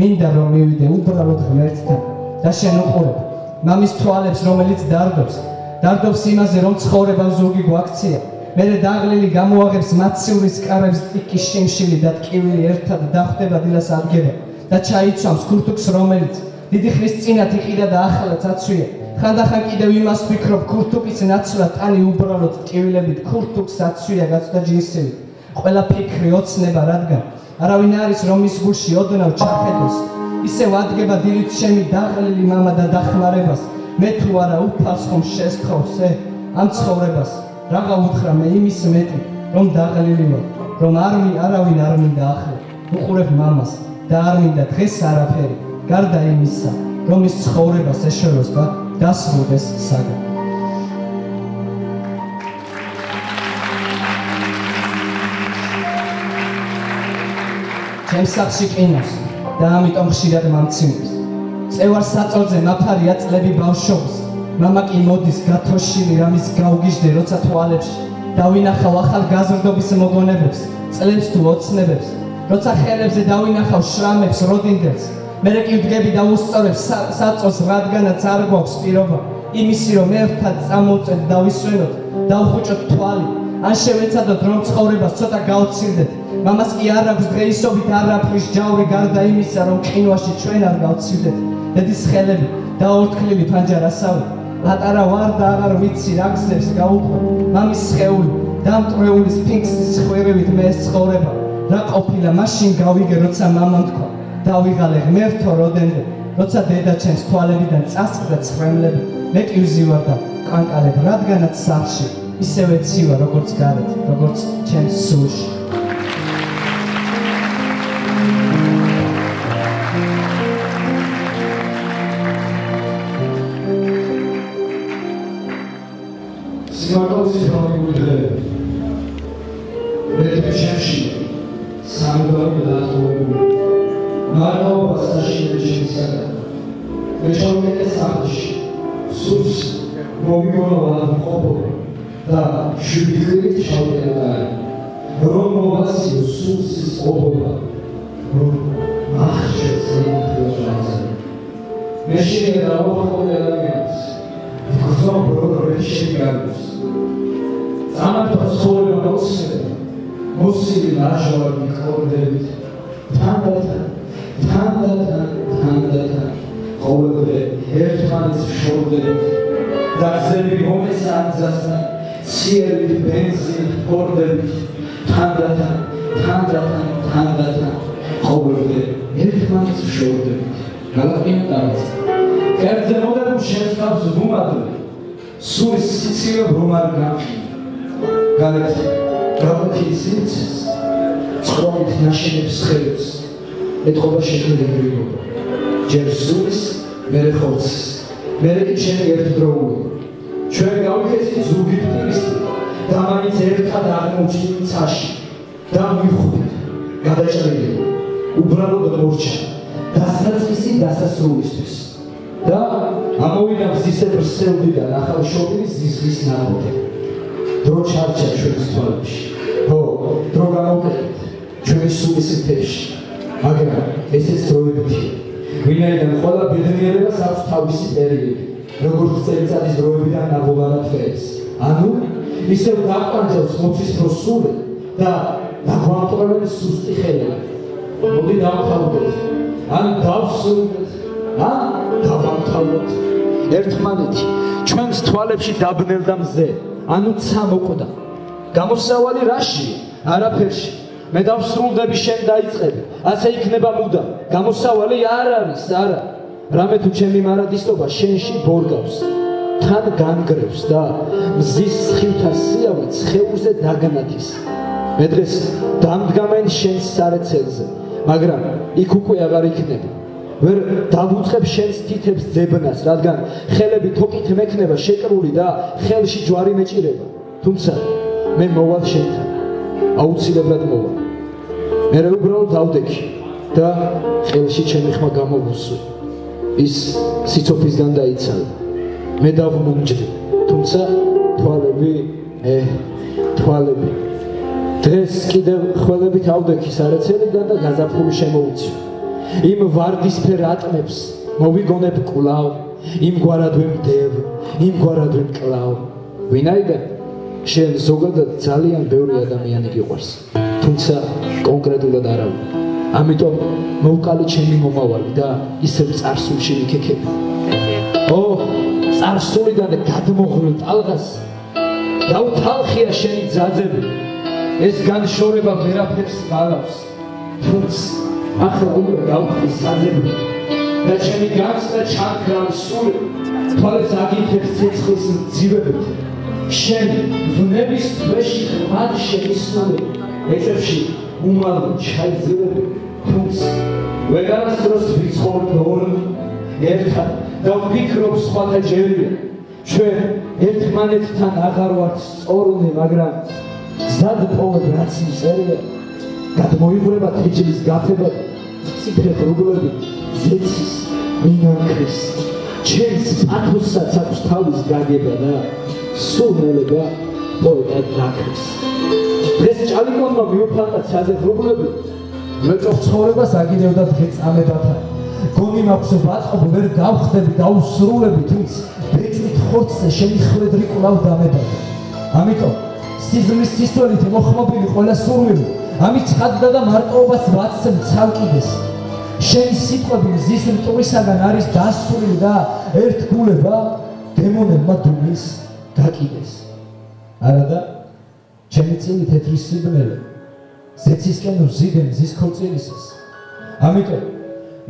მინდა რომ მივიდე უბრალოდ ღმერთთან და შენ უყურებ მამის თვალებს რომელიც დარდობს. დარდობს იმაზე რომ ცხოვრება ზოგი გვაქცია მერე დაღლილი გამოაღებს მაცივრის კარებს ტიკის შიმშილი და ტკივილი ერთად დახვდება დილას ადგება და ჩაიცავს ქურთუკს რომელიც დიდი ხნის წინათ იყიდა და ახლაც აცვია ხანდახან კიდევ იმას ვფიქრობ ქურთუკის ნაცვლა ტანი უბრალოდ ტკივილებით ქურთუკს აცვია გაცდა ჯინსები ყველა ფიქრი ოცნება რადგან? არავინ არის რომ ის გულში ოდნავ ჩახედოს. ისევ ადგება დილით შემი დაღლილი მამა და დახმარებას. მე თუ არა უფალს ხომ შესხოვს ე ამ ცხოვრებას. რაღა უთხრა მე იმის მეტი რომ დაღლილი ვარ რომ არ მი არავინ არ მინდა ახლა. უყურებ მამას და არ მინდა დღეს არაფერი. გარდა იმისა რომ ის ცხოვრებას ეშოროს და დასრულდეს საგა ჩემს სახში ყინავს და ამიტომ ხშირად მამცინებს წევარ საწოლზე მაფარია წლები ბავშვობის მამა კი მოდის გათოშილი რამის გავგიჟდე როცა თვალებში. დავინახავ ახალ გაზრდობის მოგონებებს წლებს თუ ოცნებებს. როცა ხელებზე დავინახავ შრამებს როდინდებს. მე კი ვდგები და უსწორებ საწოს რადგანაც არ გვაქვს პირობა. იმისი რომ ერთად წამოვწეთ დავისვენოთ დავხუჭოთ თვალი. ან შევეცადოთ რომ ცხოვრებას ცოტა გავცილდეთ მამას კი არ აქვს დღეისობით არაფრის ჯავრი გარდა იმისა რომ ყინვაში ჩვენ არ გავცილდეთ დედის ხელები დაორთქლილი ფანჯარასავით პატარა ვარ და აღარ ვიცი რა გზებს გაუხო მამის სხეული დამტრეული სფინქსის ხვირებით მე ცხოვრება. რა ყოფილა მაშინ გავიგე როცა მამამ თქვა დავიღალე ღმერთო როდენდე როცა დედა ჩემს თვალებიდან წასწრდა ცხრემლები. მე კი ვზივარ და კანკალებ რადგანაც სახში ისევე ცივა როგორც გარეთ როგორც ჩემს სულში გაზები მომესანძასთან ციერი ბენზინი ყორდებით თანდათან თანდათან თანდათან ყოველდღე ერთმანეთს შორდებით გალაკინა დაიწყო კერძე მოდები შეცავს ბუმადრი სულ სიცივე ბრომარ გამში. გარეთ გაბათი სიცის წრომით ნაშენებს ხელებს ეთყობა შექმნილი ჯერ სულის მერე ხორცის მერე კი ჩემი ერთდროული ჩვენ გავიქეცით ზუგი ფტირის და მაინც ერთხად აღმოჩნდით ცაში და მიხვდით გადაჭრილი უბრალოდ მორჩა დასაწყისი დასასრულისთვის და ამოვიდა მზისებრ სევდიდან ახალ შობილის ზისლის ნაყოფი. დრო ჩარჩა ჩვენს თვალებში. ხო, დრო გამოვკეთეთ ჩვენი სულის მთებში. მაგრამ ესეც დროებითი. ვინაიდან ყველა ბედნიერებას აქვს თავისი პერიოდი, როგორც წელიწადის დროებიდან ნაბოლარა თვეებს. ანუ ისევ დაყვანჯავს მოცის პროსული და დაგვანტოლებს სუსტი ხელები. მოდი დავთავდეთ. ან დავსრულეთ ა დავამთავროთ ერთმანეთი ჩვენს თვალებში დაბნელდა მზე ანუ ცა მოკვდა გამოსავალი რაში არაფერში მე დავსრულდები შენ დაიწყები ასე იქნება მუდა გამოსავალი არ არის არა. რამე თუ ჩემი მარადისტობა შენში ბორგავს თან განგრევს და მზის სხივთა სიავე ცხეულზე დაგანათის მე დღეს დამდგამენ შენს სარეცელზე მაგრამ იქ უკვე აღარ იქნება. ვერ დავუწყებ შენს თითებს ძებნას, რადგან ხელები თოკით მექნება შეკრული და ხელში ჯვარი მეჭირება. თუმცა მე მოვალ შენთან. აუცილებლად მოვალ. მე რა უბრალოდ დავდექი და ხელში ჩემი ხმა გამოვუსვი. ის სიცოფისგან დაიცალა. მე დავმუნჯდი. თუმცა თვალები, ე, თვალები. დღეს კიდევ ხველებით ავდექი სარეცელიდან და გაზაფხული შემოუცი. იმ ვარდისფერ ატმებს მოვიგონებ კლავ იმ გვარადვე მდევ იმ გვარადვე კლავ ვინაიდან შენ ზოგადად ძალიან ბევრი ადამიანი გიყვარს, თუმცა კონკრეტულად არავინ. ამიტომ მოვკალე ჩემი მომავალი და ისევ царსულში მიქეკები. ო, царსულიდან გადმოღრილ ტალღას დაუთალხია შენი ძაძები. ეს განშორება ვერაფერს გალავს. თუმცა ახლა უკვე გავხდი საძები. და ჩემი განცდა ჩანქრამ სული თვალეს აგიფებს ცეცხლის ძივებით. შენ ვნების თვეში ხმად შემისმული ეჭებში უმალ ჩაიძილები თუმცა ვეგარასდროს ვიცხოვ ნორ ერთად და ვფიქრობ სხვათა ჯერია. ჩვენ ერთმანეთთან აღარ ვართ სწორნი მაგრამ ზად პოვებ რაც წერია გადმოიღრება თეჯის გაფება ციფრე პრობლემები ზეცის მინანქრის. ჩემს პათოსაც აქვს თავის გაგება და სულელება პოეტად დაქრის ეს ჭალიკონმა მიუფანტა ცაზე პრობლემები მეწო ცხოვრებას აგინევდა დღე წამებათა გონი მაქვს ვაწყობ ვერ გავხდები დაუსრულები თუმცა ბეჭვით ხორცზე შემიხვედრი კვლავ დამებადა ამიტომ სიზმის სისტოლით მოხმობილი ყველა სურვილი ამით ხადდა და მარტოობას ვაცემ ცალკიდეს შენი სიტყვები მზის მტვრისაგან არის დასული და ერთგულება დემონებმა დუმის დაკიდეს. არადა ჩემი წილი თეთრი სიბნელე ზეცისკენ ვზიდე მზის ქორწილისას ამიტომ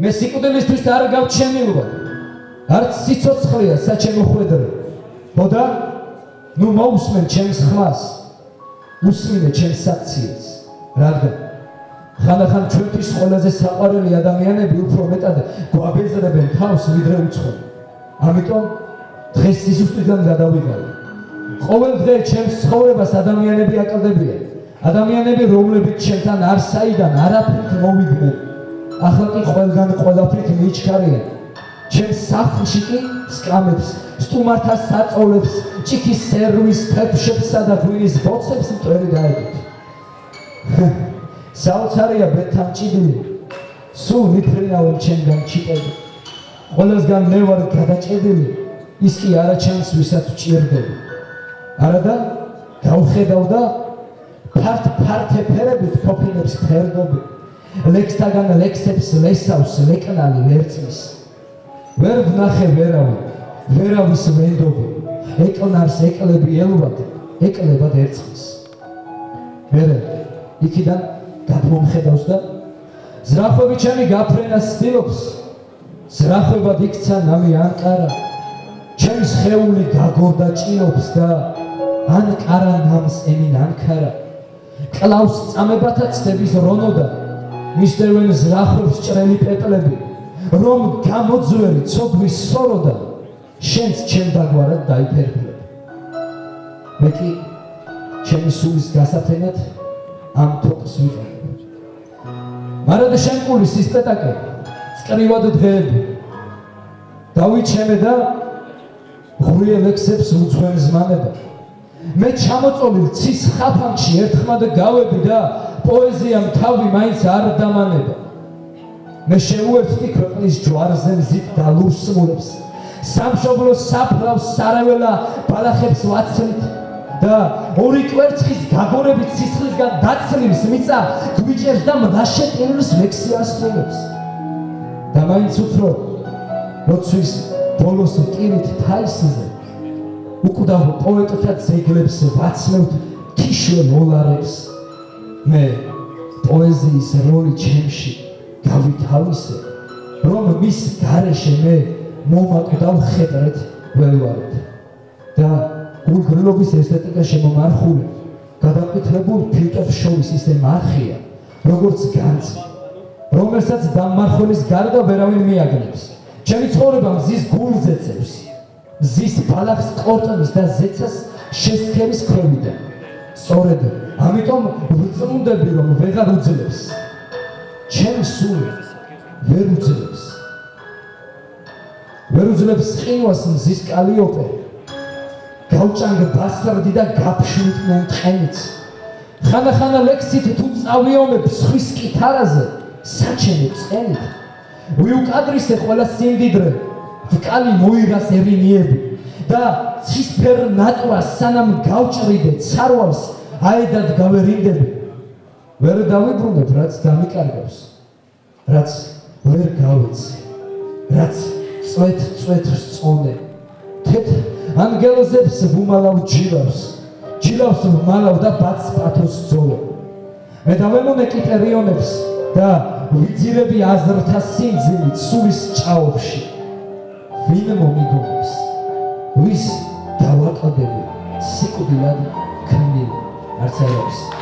მე სიკვდილისთვის არ გავჩენილობა არც სიცოცხლეა საჩემო ხვედრე. ბოდა ნუ მოусმენ ჩემს ხმას. უსმინე ჩემს საქციელს რადგან ხანდახან ჩვენთვის ყველაზე საყვარელი ადამიანები უფრო მეტად გვაბეზრებენ თავს ვიდრე უცხო. ამიტომ დღეს სიზუსტიდან გადავიღალე. ყოველ დღე ჩემს ცხოვრებას ადამიანები აკლდებიან. ადამიანები რომლებიც ჩემთან არ საიდან არაფრით მოვიდნენ. ახლა კი ყველგან ყველაფრით მიჩქარიან. ჩემს სახლში კი სკამებს, სტუმართა საწოლებს, ჭიქის სერვის თეფშებსა და ღვინის ბოცებს მტვერი დაედოთ. საოცარია ბეთან ჭიდილი სულ მიფრინავენ ჩემგან ჩიტები ყველასგან მე ვარ გადაჭედილი ის კი არა ჩანს ვისაც ჭირდები არადა გავხედავ და ფართ ფართე ფერებით ფოფინებს ფერდობი. ლექსთაგან ლექსებს ლესავს ლეკნალი ვერწმის ვერ ვნახე ვერავი ვერავის ვენდობი. ეკნარს ეკლები ელვად ეკლებად ერწყის მე იქიდან გაფრთხილებს და ზრახვები ჩემი გაფრენას სტილობს ზრახვებად იქცა ნამი ანკარა ჩემი შეეული გაგორდა ჭინობს და ანკარა ნამს ემინ ანკარა კლავს წამებათა ცდების რონოდა მისდევენ ზრახვებს ჭრელი პეპლები რომ გამოძვერი ცოდვის სოროდა შენს ჩემ დაგვარად დაიფერფლებ მე კი ჩემი სულის გასათენად ამ თოქს ვიყავ. მარადა შენკული სისტეტაკე წკრივად დღეები. დავიჩემე და ღურიე ლექსებს უძღვენ ზმანება მე ჩამოწოლილ ცის ხაფანში ერთხმად გავები და პოეზიამ თავი მაინც არ დამანება. მე შეუერთდი ქვეყნის ჯვარზე მზით და ლურსმულებს. სამშობლოს საფრავს სარაველა ბალახებს ვაცლით და ორი კვერცხის გაგონებით სისხლისგან დაცლილს მიწა გვიჭერს და მნაშეტილს ლექსიასრულებს და მაინც უფრო როცვის ბოლოს ტირით თაისზე. უკვდავ პოეტთა ძეგლებს ვაცნობთ თიშვე მოლარებს. მე პოეზიის როლი ჩემში გავითავისე რომ მის გარეშე მე მომაკვდავ ხედრეთ ველვარეთ. და გულგრილობის ესთეტიკა შემომარხული გადაკეთებულ ფილტრებს შორის ისე მარხია როგორც განცი რომელსაც დამმარხულის გარდა ვერავინ მიაგნებს ჩემი ცხოვრება მზის გულზე წევს ზის ბალახს ყორტნის და ზეცას შესქერის ქვევიდან. სწორედ ამიტომ ვწმუნდები რომ ვეღარ უძლებს. ჩემ სული ვერ უძლებს. ვერ უძლებს ყინვას მზის კალიოპე. გავჭანგ ბასტარდი და გაფშვიდნენ თხენიც. ხანახანა ლექსით თუ წავიომებ სხვის კითარაზე საჩემო წენით. ვიუკადრისე ყველა სიმდიდრე ვკალი მოირას ერინიები და ცისფერ ნატურას სანამ გავჭრიდე ცარვალს აედად გავერინდები. ვერ დავიბრუნებ რაც დამიკარგავს რაც ვერ გავიცი რაც წვეთ წვეთ სწონე. თეთ ანგელოზებს ვუმალავ ჯილავს ჯილავს ვუმალავ და ბაც პათოს ძოლო. მე დავემონე კიპერიონებს და ვიძირები აზრთა სიმძიმით სულის ჭაობში. ვინ მომიგონებს? ვის დავაყდები სიკვდილად ქმნილი. არც არ არის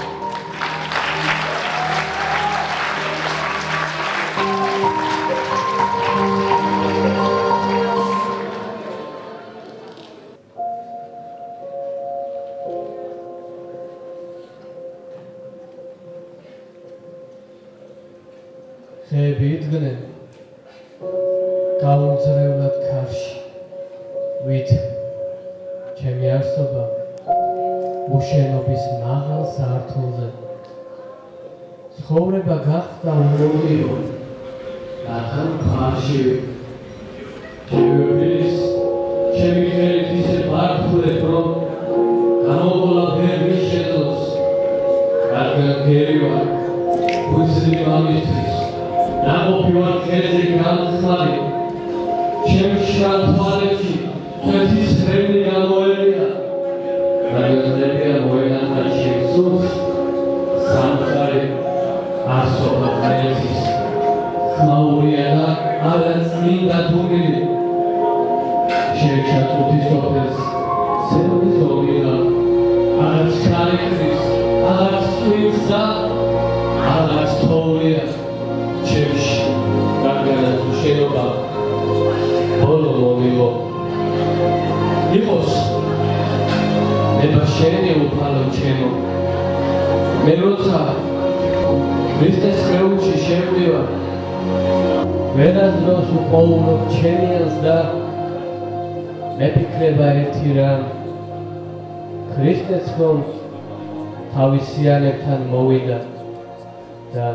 ცხოვრება გახდა უმოკლეო ნახან ქარში ჩემის ჩემი ხელით ისე მართულებ რომ გამოვლა ფერმი შეძლოს რადგან გერივა უცრი მამისთვის. ნაყოფი ვარ ქერზე განხმარი შემშრალ თვალებში თეთის რამ ქრისტეს ხომ თავისიანებთან მოვიდა და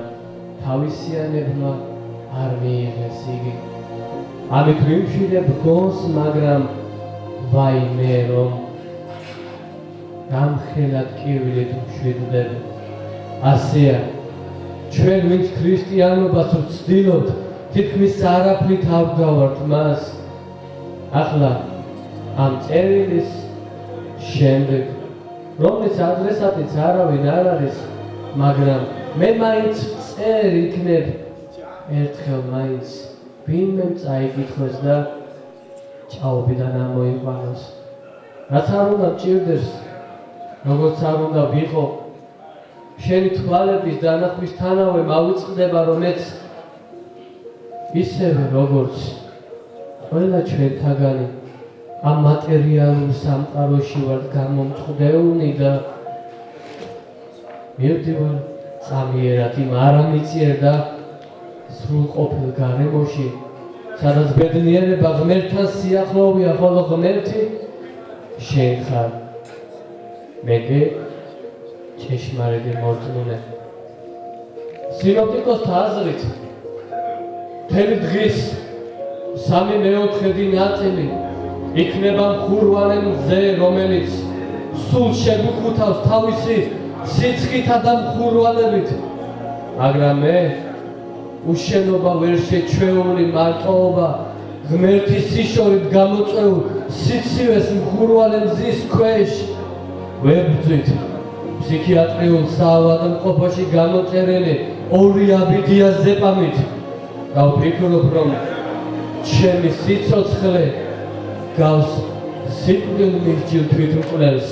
თავისიანებმა არ მიიღეს იგი ამით ვიმშვიდებ გონს, მაგრამ ვაიმე რომ გამხელად კივილით მშვიდდები. ასეა ჩვენ ვინც ქრისტიანობას ვცდილობთ, თითქმის არაფრით ავგავართ მას. ახლა ამ წერილის შემდეგ რომელიც ადრესატიც არავინ არ არის, მაგრამ მე მაინც წერ იქნებ ერთხელ მაინც ვინმე წაიკითხოს და ჭაობიდან ამოიყვანოს. რაც არ უნდა ჭირდეს, როგორც არ უნდა ვიყო შენი თვალების დანახვის თანავე მავიწყდება რომ ეც ისევე როგორც ყველა ჩვენთაგანი ამ მატერიალურ სამყაროში ვარ გამომწყდეული და მივდივარ სამიერად იმ არამიწიერ და სრულყოფილ გარემოში. სადაც ბედნიერება ღმერთთან სიახლოვეა ხოლო ღმერთი შენ ხარ მეგე ჭეშმარიტი მოწმუნე სინოპტიკოსთა აზრით თელი დღის სამი მეოთხედი ნაწილი იქნება ხურვალე მზე რომელიც სულ შეგუხუთავს თავისი სიცხითა და ხურვალებით მაგრამ მე უშენობა ვერ შეჩვეული მარტოობა ღმერთის სიშორით გამოწვეულ სიცივეს მხურვალე მზის ქვეშ. ვებძვით ფსიქიატრიულ საავადმყოფოში გამოწერილი ორი აბიდია ზეპამით. და ვფიქრობ რომ ჩემი სიცოცხლე გავს სიკვდილ მისჯილ თვითმკვლელს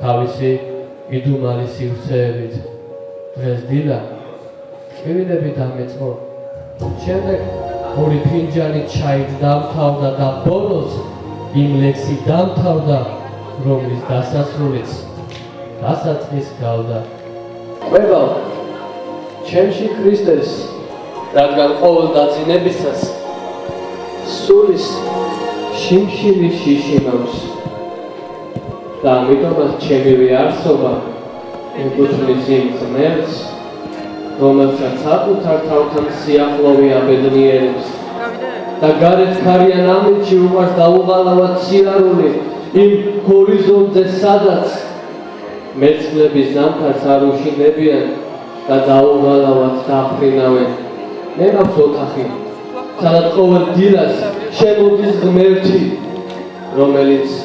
თავისი იდუმალი სივრცეებით დღეს დილა კივილები დამეწყო. შემდეგ ორი ფინჯანი ჩაით დამთავრდა და ბოლოს იმ ლექსი დამთავრდა, რომლის დასასრულიც დასაწყის გავდა. ყველა ჩემში ქრისტეს რადგან ყოველ დაძინებისას სულის შიმშილი შიშიმავს და ამიტომაც ჩემი არსობა ეკუთვნის იმ ღმერთს რომელსაც საკუთარ თავთან სიახლოვე აბედნიერებს. და გარეთ ქარიან ამიჩი უყარს დაუღალავად სიარული იმ ჰორიზონტზე სადაც მეცნების ზამთარს არ უშინდებიან და დაუღალავად დაფრინავენ. მე მაქვს ოთახი სადაც ყოველ დილას შემოდის ღმერთი რომელიც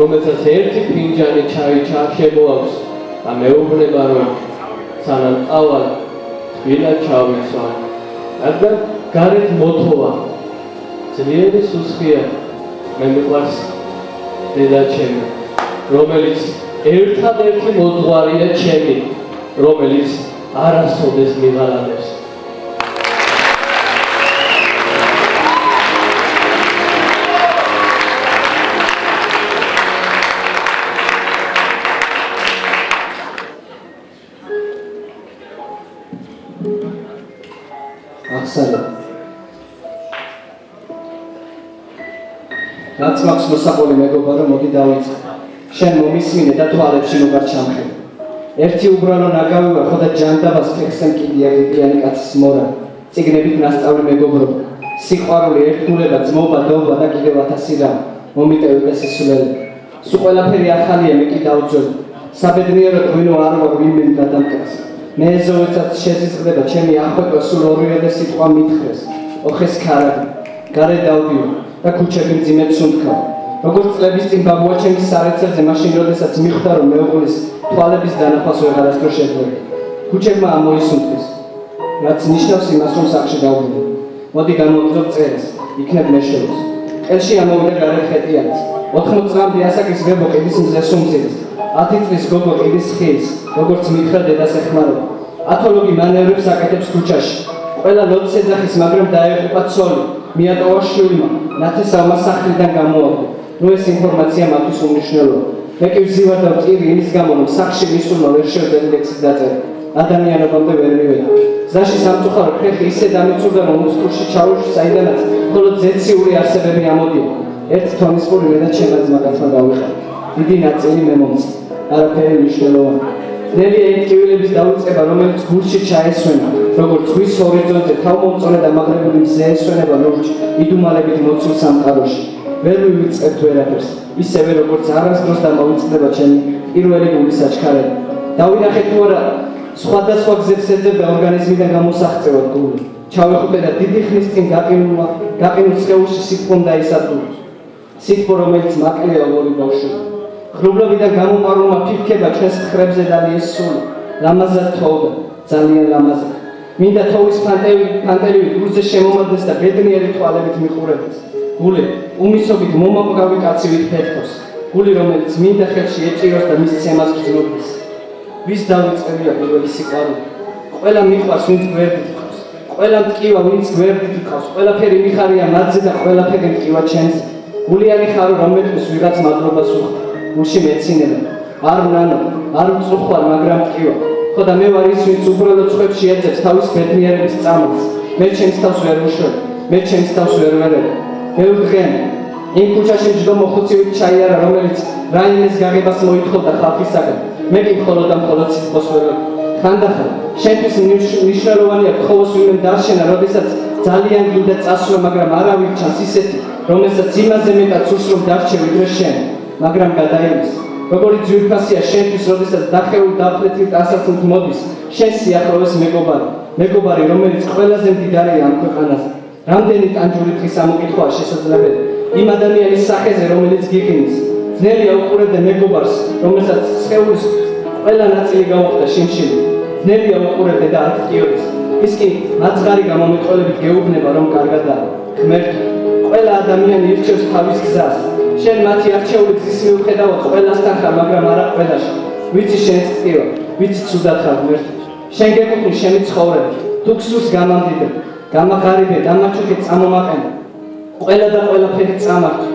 რომელსაც ერთი ფინჯანი ჩაი ჩაშემოავს და მეუბნება რომ სანამ წავალ თბილა ჩავიცვა რადგან გარეთ მოთოვა. ძლიერი სუსხია მე მიყვარს დედა ჩემი რომელიც ერთადერთი მოძღვარია ჩემი რომელიც არასოდეს მიღალანებს რაც მაქვს მოსაყოლი მეგობარო, მოდი დავიწყე. შენ მომისმინე და თვალებში მოგარ ჩამხე. ერთი უბრალო ნაგავია ხოდა ჯანდაბას ფექსენ კიდია გიგიანი კაცის მორა. ციგნებით ნასწავლი მეგობრო. სიყვარული ერთგულება, ძმობა, დობა და კიდევ ათასი რამ. მომიტევდა სისულელი. სულ ყველაფერი ახალია მე კი დავძოლ. საბედნიეროდ ვინო არ ვარ ვინმე გადამკრას. მე ზოიცაც შეზიზღდება ჩემი ახვეყა სულ ორივე სიტყვა მითხრეს ოხეს ქარადი გარე დავდიო და ქუჩები მძიმედ სუნთქა როგორც წლების წინ ბაბუა ჩემის სარეცელზე მაშინ როდესაც მიხვდა რომ მეუღლის თვალების დანახვას ვეღარასდრო შეძლებ ქუჩებმა ამოისუნთქეს რაც ნიშნავს იმას რომ სახში დავდიო მოდი გამოვიძო წერეს იქნებ მეშელოს ყელში ამოვიდა გარე ხეტიანიც 80 წლამდე ასაკის ვებო ყიდის მზე სუმძირის 10 წლის გოგო ყიდის ხის როგორც მითხრა დედას ეხმარება. ათოლოგი მანევრებს აკეთებს ქუჩაში. ყველა ლოცს ეძახის, მაგრამ დაეყუპა ცოლი. მიატოვა შვილმა, ნათესავმა სახლიდან გამოაგდო. ნუ ეს ინფორმაცია მათთვის უმნიშვნელოა. მე კი ვზივარ და ვწირი იმის გამო, რომ სახლში მისულმა ვერ შევდები ლექსის დაწერა. ადამიანობამდე ვერ მივედა. ზაში სამწუხარო ფეხი ისე დამიწურდა, რომ უსკურში ჩაუშვი საიდანაც, მხოლოდ ზეციური არსებები ამოდიოდა. ერთ თონის პური მე და ჩემმა ძმა გაცმა გავიხარე. დიდი ნაწილი მე მომწი. არაფერი მნიშვნელოვანი. ნელი ეტკივილების დაუწყება, რომელიც გულში ჩაესვენა, როგორც ზღვის ჰორიზონტზე თავმომწონე და მაგრებული მზე ესვენება ლურჯ იდუმალებით მოცულ სამყაროში. ვერ მივიწყებთ ვერაფერს, ისევე როგორც არასდროს დამოვიწყდება ჩემი პირველი გულის აჩქარება. დავინახეთ თუ არა სხვადასხვა გზებს ეძებდა ორგანიზმიდან გამოსახწევად გული. ჩავეხუტე და დიდი ხნის წინ გაყინულმა გაყინულ სხეულში სიტყვა დაისადგუროს. სიტყვა რომელიც მაკლია ორი ბავშვი. ხრუბლებიდან გამომარულმა ფიქქება ჩვენს ხრებზე დალიეს სული. ლამაზად თოვდა, ძალიან ლამაზად. მინდა თოვის ფანტელი ფანტელი გულზე შემომადგენს და ბედნიერი თვალებით მიყურებდეს. გული უმისობით მომამგავი კაცი ვითფერხოს გული რომელიც მინდა ხელში ეჭიროს და მის ცემას გრძნობის ვის დავიწყებია პირველი სიყვარული? ყველა მიყვარს ვინც გვერდით ხავს ყველა მტკივა ვინც გვერდით ხავს ყველაფერი მიხარია მათზე და ყველაფერი მტკივა ჩვენზე გულიანი ხარო რომელთვის ვიღაც მადლობას უხდა. გულში მეცინება არ ვნანო არ მწუხარ მაგრამ მტკივა. ხო და მე ვარ ის ვინც უბრალოდ სხვებში ეძებს თავის ბედნიერების წამალს. მე ჩემს თავს ვერ უშვებ. მე ჩემს თავს ვერ ვერებ მე ვდგენ იმ ქუჩაში მჯდომ მოხუცივით ჩაიარა რომელიც რაიმეს გაგებას მოითხოვდა ხალხისაგან. მე კი მხოლოდ და მხოლოდ სიტყვას ვერ ხანდახან შენთვის მნიშვნელოვანია ხოლოს ვინმე დარშენა როდესაც ძალიან გინდა წასვლა მაგრამ არავინ ჩანს ისეთი რომელსაც იმაზე მეტად სურს რომ დარჩე ვიდრე შენ მაგრამ გადაიმის როგორი ძვირფასია შენთვის როდესაც დახეულ დაფლეთილ დასასრულს მოდის შენ სიახლოვეს მეგობარი. მეგობარი რომელიც ყველაზე მდიდარია ამ ქვეყანაზე რამდენი ტანჯული დღის ამოკითხვაა შესაძლებელი იმ ადამიანის სახეზე რომელიც გიგინის ძნელია უყურებდა მეგობარს რომელსაც სხეულის ყველა ნაწილი გაუხდა შიმშილი. ძნელია უყურებდა და აქტიობის. ის კი მაცხარი გამომეტყოლებით გეუბნება რომ კარგადაა. ღმერთი ყველა ადამიანი ირჩევს თავის გზას. შენ მათი არჩეული გზის მიუხედავად ყველასთან ხარ, მაგრამ არა ყველაში. ვიცი შენ წიო, ვიცი ცუდად ხარ ღმერთი. შენ გეკუთვნი შენი ცხოვრება. თუ გსურს გამამდიდრე, გამაღარიბე, დამაჩუქე წამომაყენე. ყველა და ყველაფერი წამართო.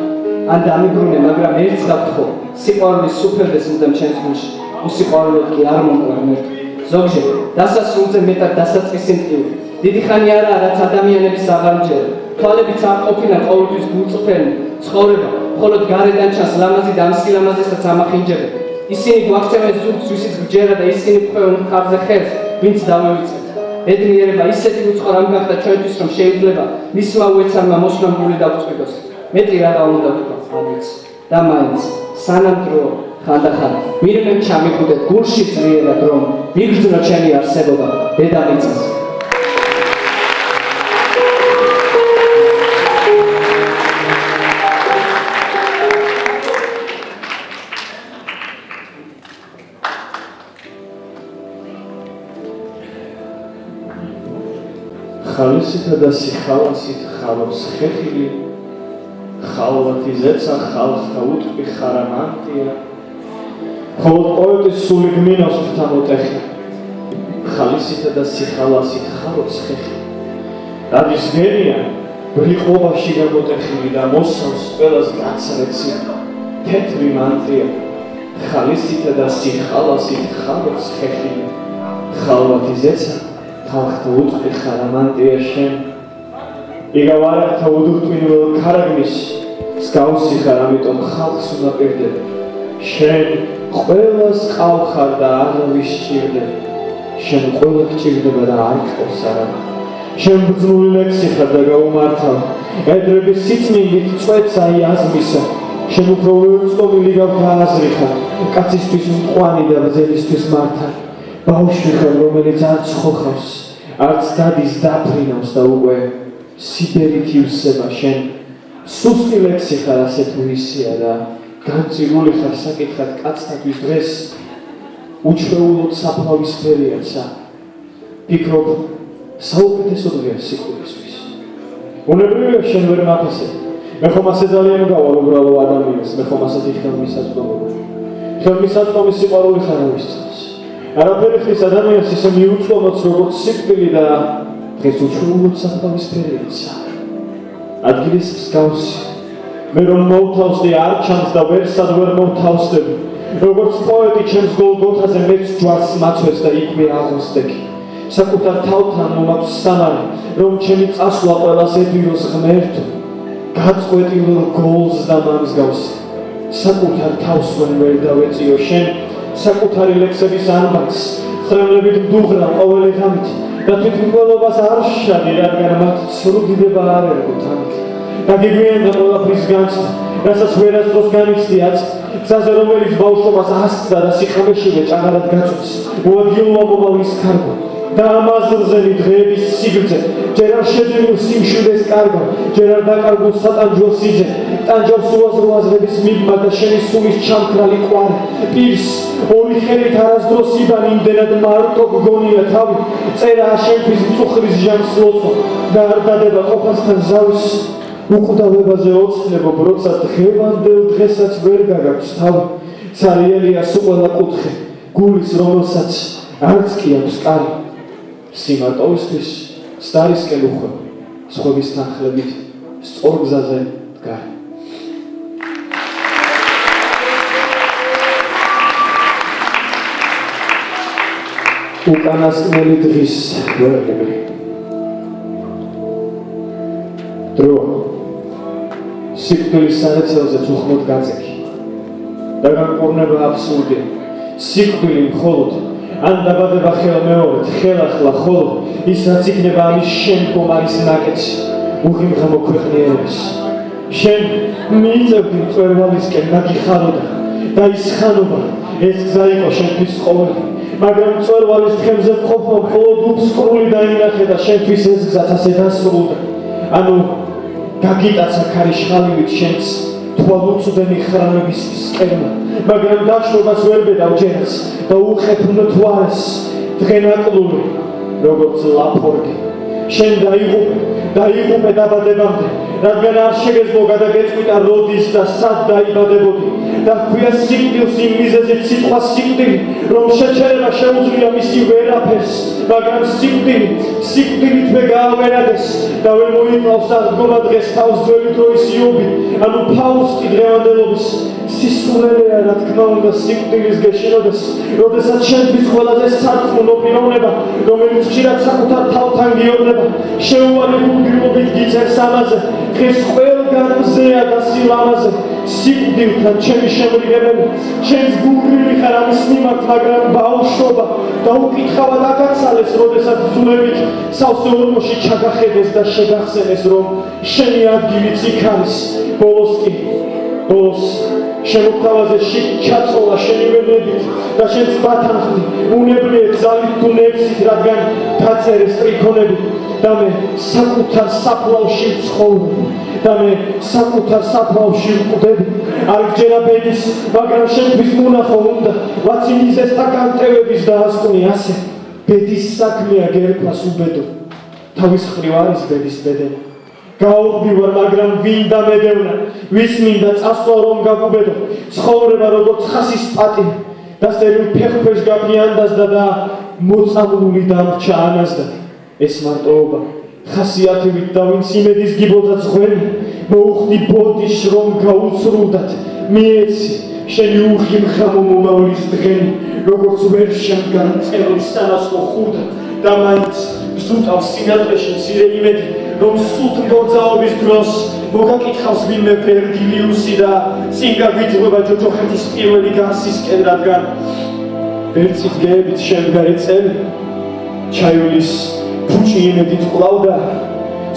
ან დამიბრუნე, მაგრამ ერთს გაგთხო, სიყვარულის სუფერდეს უნდა ჩემს გულში. უსიყვარულოდ კი არ მომყვერნეთ. ზოგჯერ დასასრულზე მეტად დასაწყისი მტკივი. დიდი ხანი არა რაც ადამიანების აღარჯერა. თვალებიც არ ყოფილა ყოველთვის გულწრფელი. ცხოვრება მხოლოდ გარედან ჩანს ლამაზი და ამ სილამაზესაც ამახინჯებენ. ისინი გვაქცევენ ზურგს ვისიც გჯერა და ისინი ყვევენ ხარზე ხელს, ვინც დავევიწეთ. ბედნიერება ისეთი უცხო რამ გახდა ჩვენთვის რომ შეიძლება მისმა უეცარმა მოსვლამდული დაგვწყვიტოს. მეტი რაღა უნდა ვთქვა, ამიც. და მაინც. სანამ დრო ხანდახან. ვინმე ჩამიხუდეთ გულში ძლიერად რომ ვიგრძნო ჩემი არსებობა. დედამიწას ხალისითა და სიხალასით ხალოს ხეხილი ხალვათი ზეცა ხალხთა უტყვი ხარამანტია. ხოლო პოეტის სული გმინავს ფთამოტეხი ხალისითა და სიხალასით ხაროც ხეხი დადის ნერია ბრიყვობაში გამოტეხილი და მოსავს ყველას გაცრეცი. თეთრი მანტია ხალისითა და სიხალასით ხაროც ხეხი ხალვათი ზეცა ხალხთა უტყვი ხარამანტია შენ? იგავართა უდურტვინულ ქარაგნის სკაუსი ხარ ამიტომ ხალხს უნდა პირდები შენ ყველას ყავხარ და არ ვისჭირდე. შენ ყველა გჭირდება და არ ყავს არა შენ ბძნული ლექსი ხარ და გაუმართავ ედრების სიწმინდით წვეთს აი აზმისა. შენ უფრო უწყობილი გავთააზრი ხარ კაცისთვის მყვანი და ბძელისთვის მართა ბავშვი ხარ რომელიც არც ხოხავს არც დადის დაფრინავს და უკვე სიბერით ივსება შენ. სუსტი ლექსი ხარ ასე თუ ისია და განწილული ხარ საკითხად კაცთათვის დღეს. უჩვეულოდ საფლავის ფერიაცა. ფიქრობ საუკეთესო დღეა სიკვდილისთვის. უნებრივია შენ ვერ მაფასე. მე ხომ ასე ძალიან გავალ უბრალო ადამიანს მე ხომ ასეთი ხელმისაწვდომი ხელმისაწვდომი სიყვარული ხარ ამისთვის არაფერი ხის ადამიანს ისე მიუწვდომოთ როგორც სიკვდილი და დღეს უჩვეულოდ საფლავის ფერიაცა ადგილის მსგავსი. მე რომ მოვთავსდი არ ჩანს და ვერსად ვერ მოვთავსდები როგორც პოეტი ჩემს გოლგოთაზე მეც ჯვარს მაცვეს და იქ მე აღოსტექი საკუთარ თავთან მომაქვს სამარი რომ ჩემი წასვლა ყველას ედვიოს ღმერთო. გაწყვეტილ გოლს და მამსგავს საკუთარ თავს ვერ ვერ დავეწიო შენ საკუთარი ლექსების ანბაქს ხრევლებით დუღრა ყოველი ღამით და თვითმკვლელობას არ შადი რადგან მათ სრუგიდება არ თანით და გიგვიანდა ყველაფრის განცდა. რასაც ვერასდროს განიცდიათ გზაზე რომელიც ბავშვობას ასწდა და სიხამეშივე ჭაღარად გაწვეს მოადგილოა მომავლის კარგო და ამაზრზენი დღეების სიგრძე. ჯერ არ შეძენილ სიმშვიდეს კარგო ჯერ არ დაკარგულ სატანჯო სიძე. ტანჯავს უაზრო აზრების მიბმა და შენი სულის ჩამქრალი ყვარი პირს ორი ხელით არასდროს იბან იმდენად მარტო გგონია თავი. წერა შენთვის მწუხრის ჟამს ლოცვა და არ დადება ყოფასთან ზავის უკვდავებაზე ოცნებობ როცა დღევანდელ დღესაც ვერ გაგაქვს თავი. სარიელია სულ ყველა კუთხე გულის რომელსაც არც კი აქვს კარი სიმარტოვისთვის სტარისკენ უხო სხვების თანხლებით სწორგზაზე დგარი უკანასკნელი დღის ვერები დრო სიკვდილის სარეცელზე უხმოდ გაწექი. და განკურნება აბსურდი. სიკვდილი მხოლოდ ან დაბადება ხელა მეორედ ხელახლა ხოლო ის რაც იქნება ამის შემდგომ არის ნაკეთი უღიმღა მოქვეყნიერების შენ მიიწევდი მწვერვალისკენ მაგიხაროდა და ის ხანობა ეს გზა იყო შენთვის ყოველი მაგრამ მწვერვალის თხემზე მყოფმა მხოლოდ უფსკრული დაინახე და შენთვის ეს გზაც ასე დასრულდა. ანუ გაგიტაცა ქარიშხალივით შენს თვალუწვდენი ხრამების სკერმა მაგრამ დაშლობას ვერ ბედავ ჯერაც და უხეფნო თვარეს დღენაკლული როგორც ლაფორგი. შენ დაიღუპე დაიღუპე დაბადებამდე. რადგან არ შეგეძლო გადაგეწყვიტა როდის და სად დაიბადებოდი. და ქვია სიკვდილს იმ მიზეზით სიტყვა სიკვდილი რომ შეჩერება შეუძლია მისი ვერაფერს მაგრამ სიკვდილი სიკვდილით მე გაავერადეს და ვერ მოიკლავს აღდგომა დღეს თავს ძველი დროის იობი ანუ ფაუსტი დღევანდელობის სისულელეა რა თქმა უნდა სიკვდილის გეშინოდეს როდესაც შენთვის ყველაზე სარწმუნო პიროვნება რომელიც ხშირად საკუთარ თავთან გიორდება შეუვალი გულგრილობით გიწევს ამაზე დღეს ყველგან მზეა და სილამაზე სიკვდილთან ჩემი შემრიგებელი შენს გულგრილი ხარ ამის მიმართ მაგრამ ბავშვობა და უკითხავად აკაცალეს როდესაც ძულებით სავსე ორმოში ჩაგახედეს და შეგახსენეს რომ შენი ადგილიც იქ არის ბოლოს კი ბოლოს შემოთავაზე ჩაწოლა შენი ვენებით და შენ ბათანხდი უნებლიეთ ზალით თუ ნებსით რადგან დაწერეს ტრიქონები და მე საკუთარ საფლავში ცხოვრობ. და მე საკუთარ საფლავში ვკვდები არ გჯერა ბედის მაგრამ შენთვის მონახო უნდა. ვაცი მიზესთა განტევების დაასკვნი ასე. ბედის საქმეა გერფას უბედო. თავის ხრივ არის ბედის ბედელი გაუღბივარ მაგრამ ვინ დამედევნა ვის მინდა წასვლა რომ გაგუბედო. ცხოვრება როგორც ხასის პატი და სერიმ ფეხფეშ გაფიანდასდა და მოწამული დამრჩა ანასდა ეს მარტოობა. ხასიათივით და ვინც იმედის გიბოძა ხველი მოუხდი ბოდიშ რომ გაუცრუდათ მიეცი. შენი უხი მხამო მომავლის დღენი როგორც ვერ შემგან წელის სანასო ხურდა და მაინც ზუტავ სინათლეში მცირე იმედი რომ სულ მოგზაობის დროს მოგაკითხავს ვინმე ვერგილიუსი და წინ გაგვიძღება ჯოჯოხეთის პირველი გასისკენ რადგან ვერცით გეებით შემდგარი წელი ჩაიulis ფუჭი იმედით ყლავდა.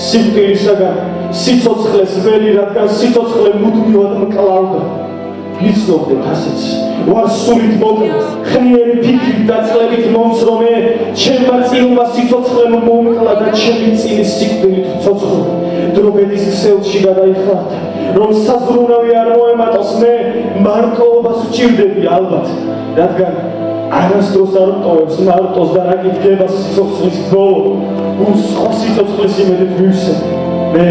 სიკვდილისაგან სიცოცხლეს ველი რადგან სიცოცხლე მუდმივად მკლავდა ვიცნობდეთ ასეც. ვარ სულით მოკლე ხნიერი ფიქრით და წლებით მომცრომე ჩემმა წილმა სიცოცხლე მომკლა და ჩემი წილის სიკვდილით ცოცხლო. დროგედის ქსელში გადაიხარდა რომ საზრუნავი არ მოემატოს მე. მარტოობას ვჭირდები ალბათ. რადგან არასდროს არ მტოვებს მარტოს და რა გიდგება სიცოცხლის ბოლო. გულს სხვა სიცოცხლის იმედით ვივსე მე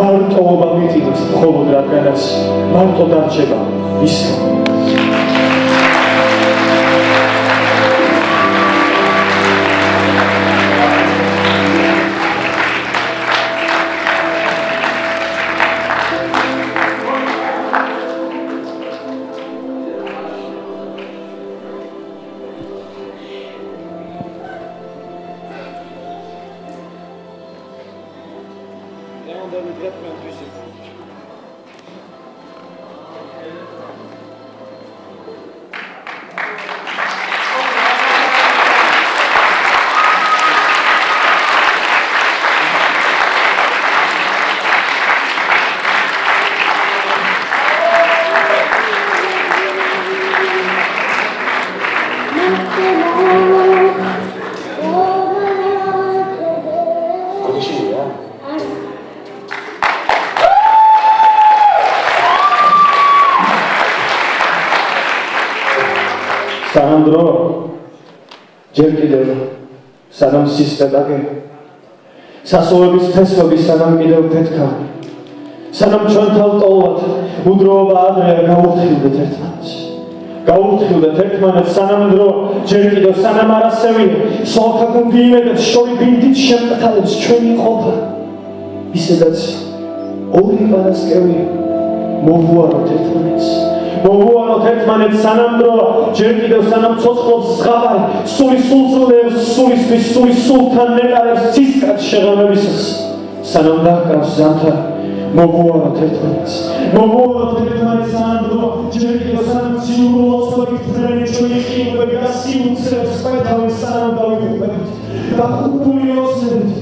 მარტოობა მიტინებს მხოლოდ რადგანაც მარტო დარჩება ის სანამ სისტემაგე სასოვების თესლები სანამ კიდევ ფეთქა. სანამ ჩვენ თავტოვად უდროობა ადრეა გაუთხილდეთ ერთმანეთს. გაუთხილდეთ ერთმანეთს სანამ დრო ჯერ კიდევ სანამ არასევია სოლქა გუნდი იმედებს შორი ბინდით შემტყალებს ჩვენი ყოფა. ისედაც ორი პარასკევი მოვუაროთ ერთმანეთს მოვუაროთ ერთმანეთს სანამ დრო ჯერ კიდევ სანამ ცოცხლობს ზღაპარი სული სულსულებს სულისთვის სული სულთან ნეტარებს ცისკაც შეღებებისას სანამ დაკავს ზამთარ? მოგუაროთ ერთმანეთს. მოგუაროთ ერთმანეთს ანდრო ჯერ კიდევ სანამ ციულობს ვიქ ფრენი ჩვენი ხილები და სიუცებს პეთავი სანამ დავიხვდებით და ხუთული ოსნებით.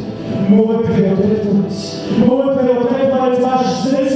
მოვეფეროთ ერთმანეთს. მოვეფეროთ ერთმანეთს მას ზესისკე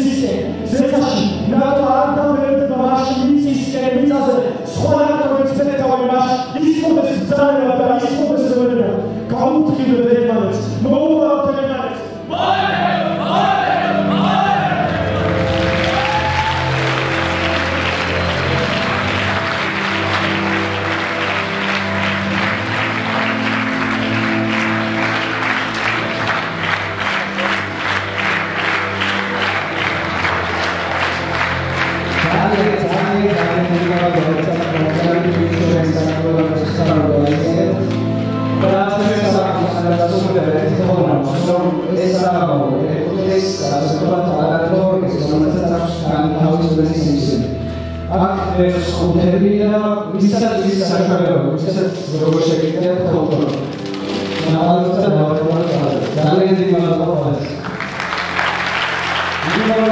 ხუთები და ვისაც ის საშუალება, ვისაც როგორ შეგიძლია ხოლმე. ნავალთა ნავალთა ძალიან დიდი მადლობა. იმავე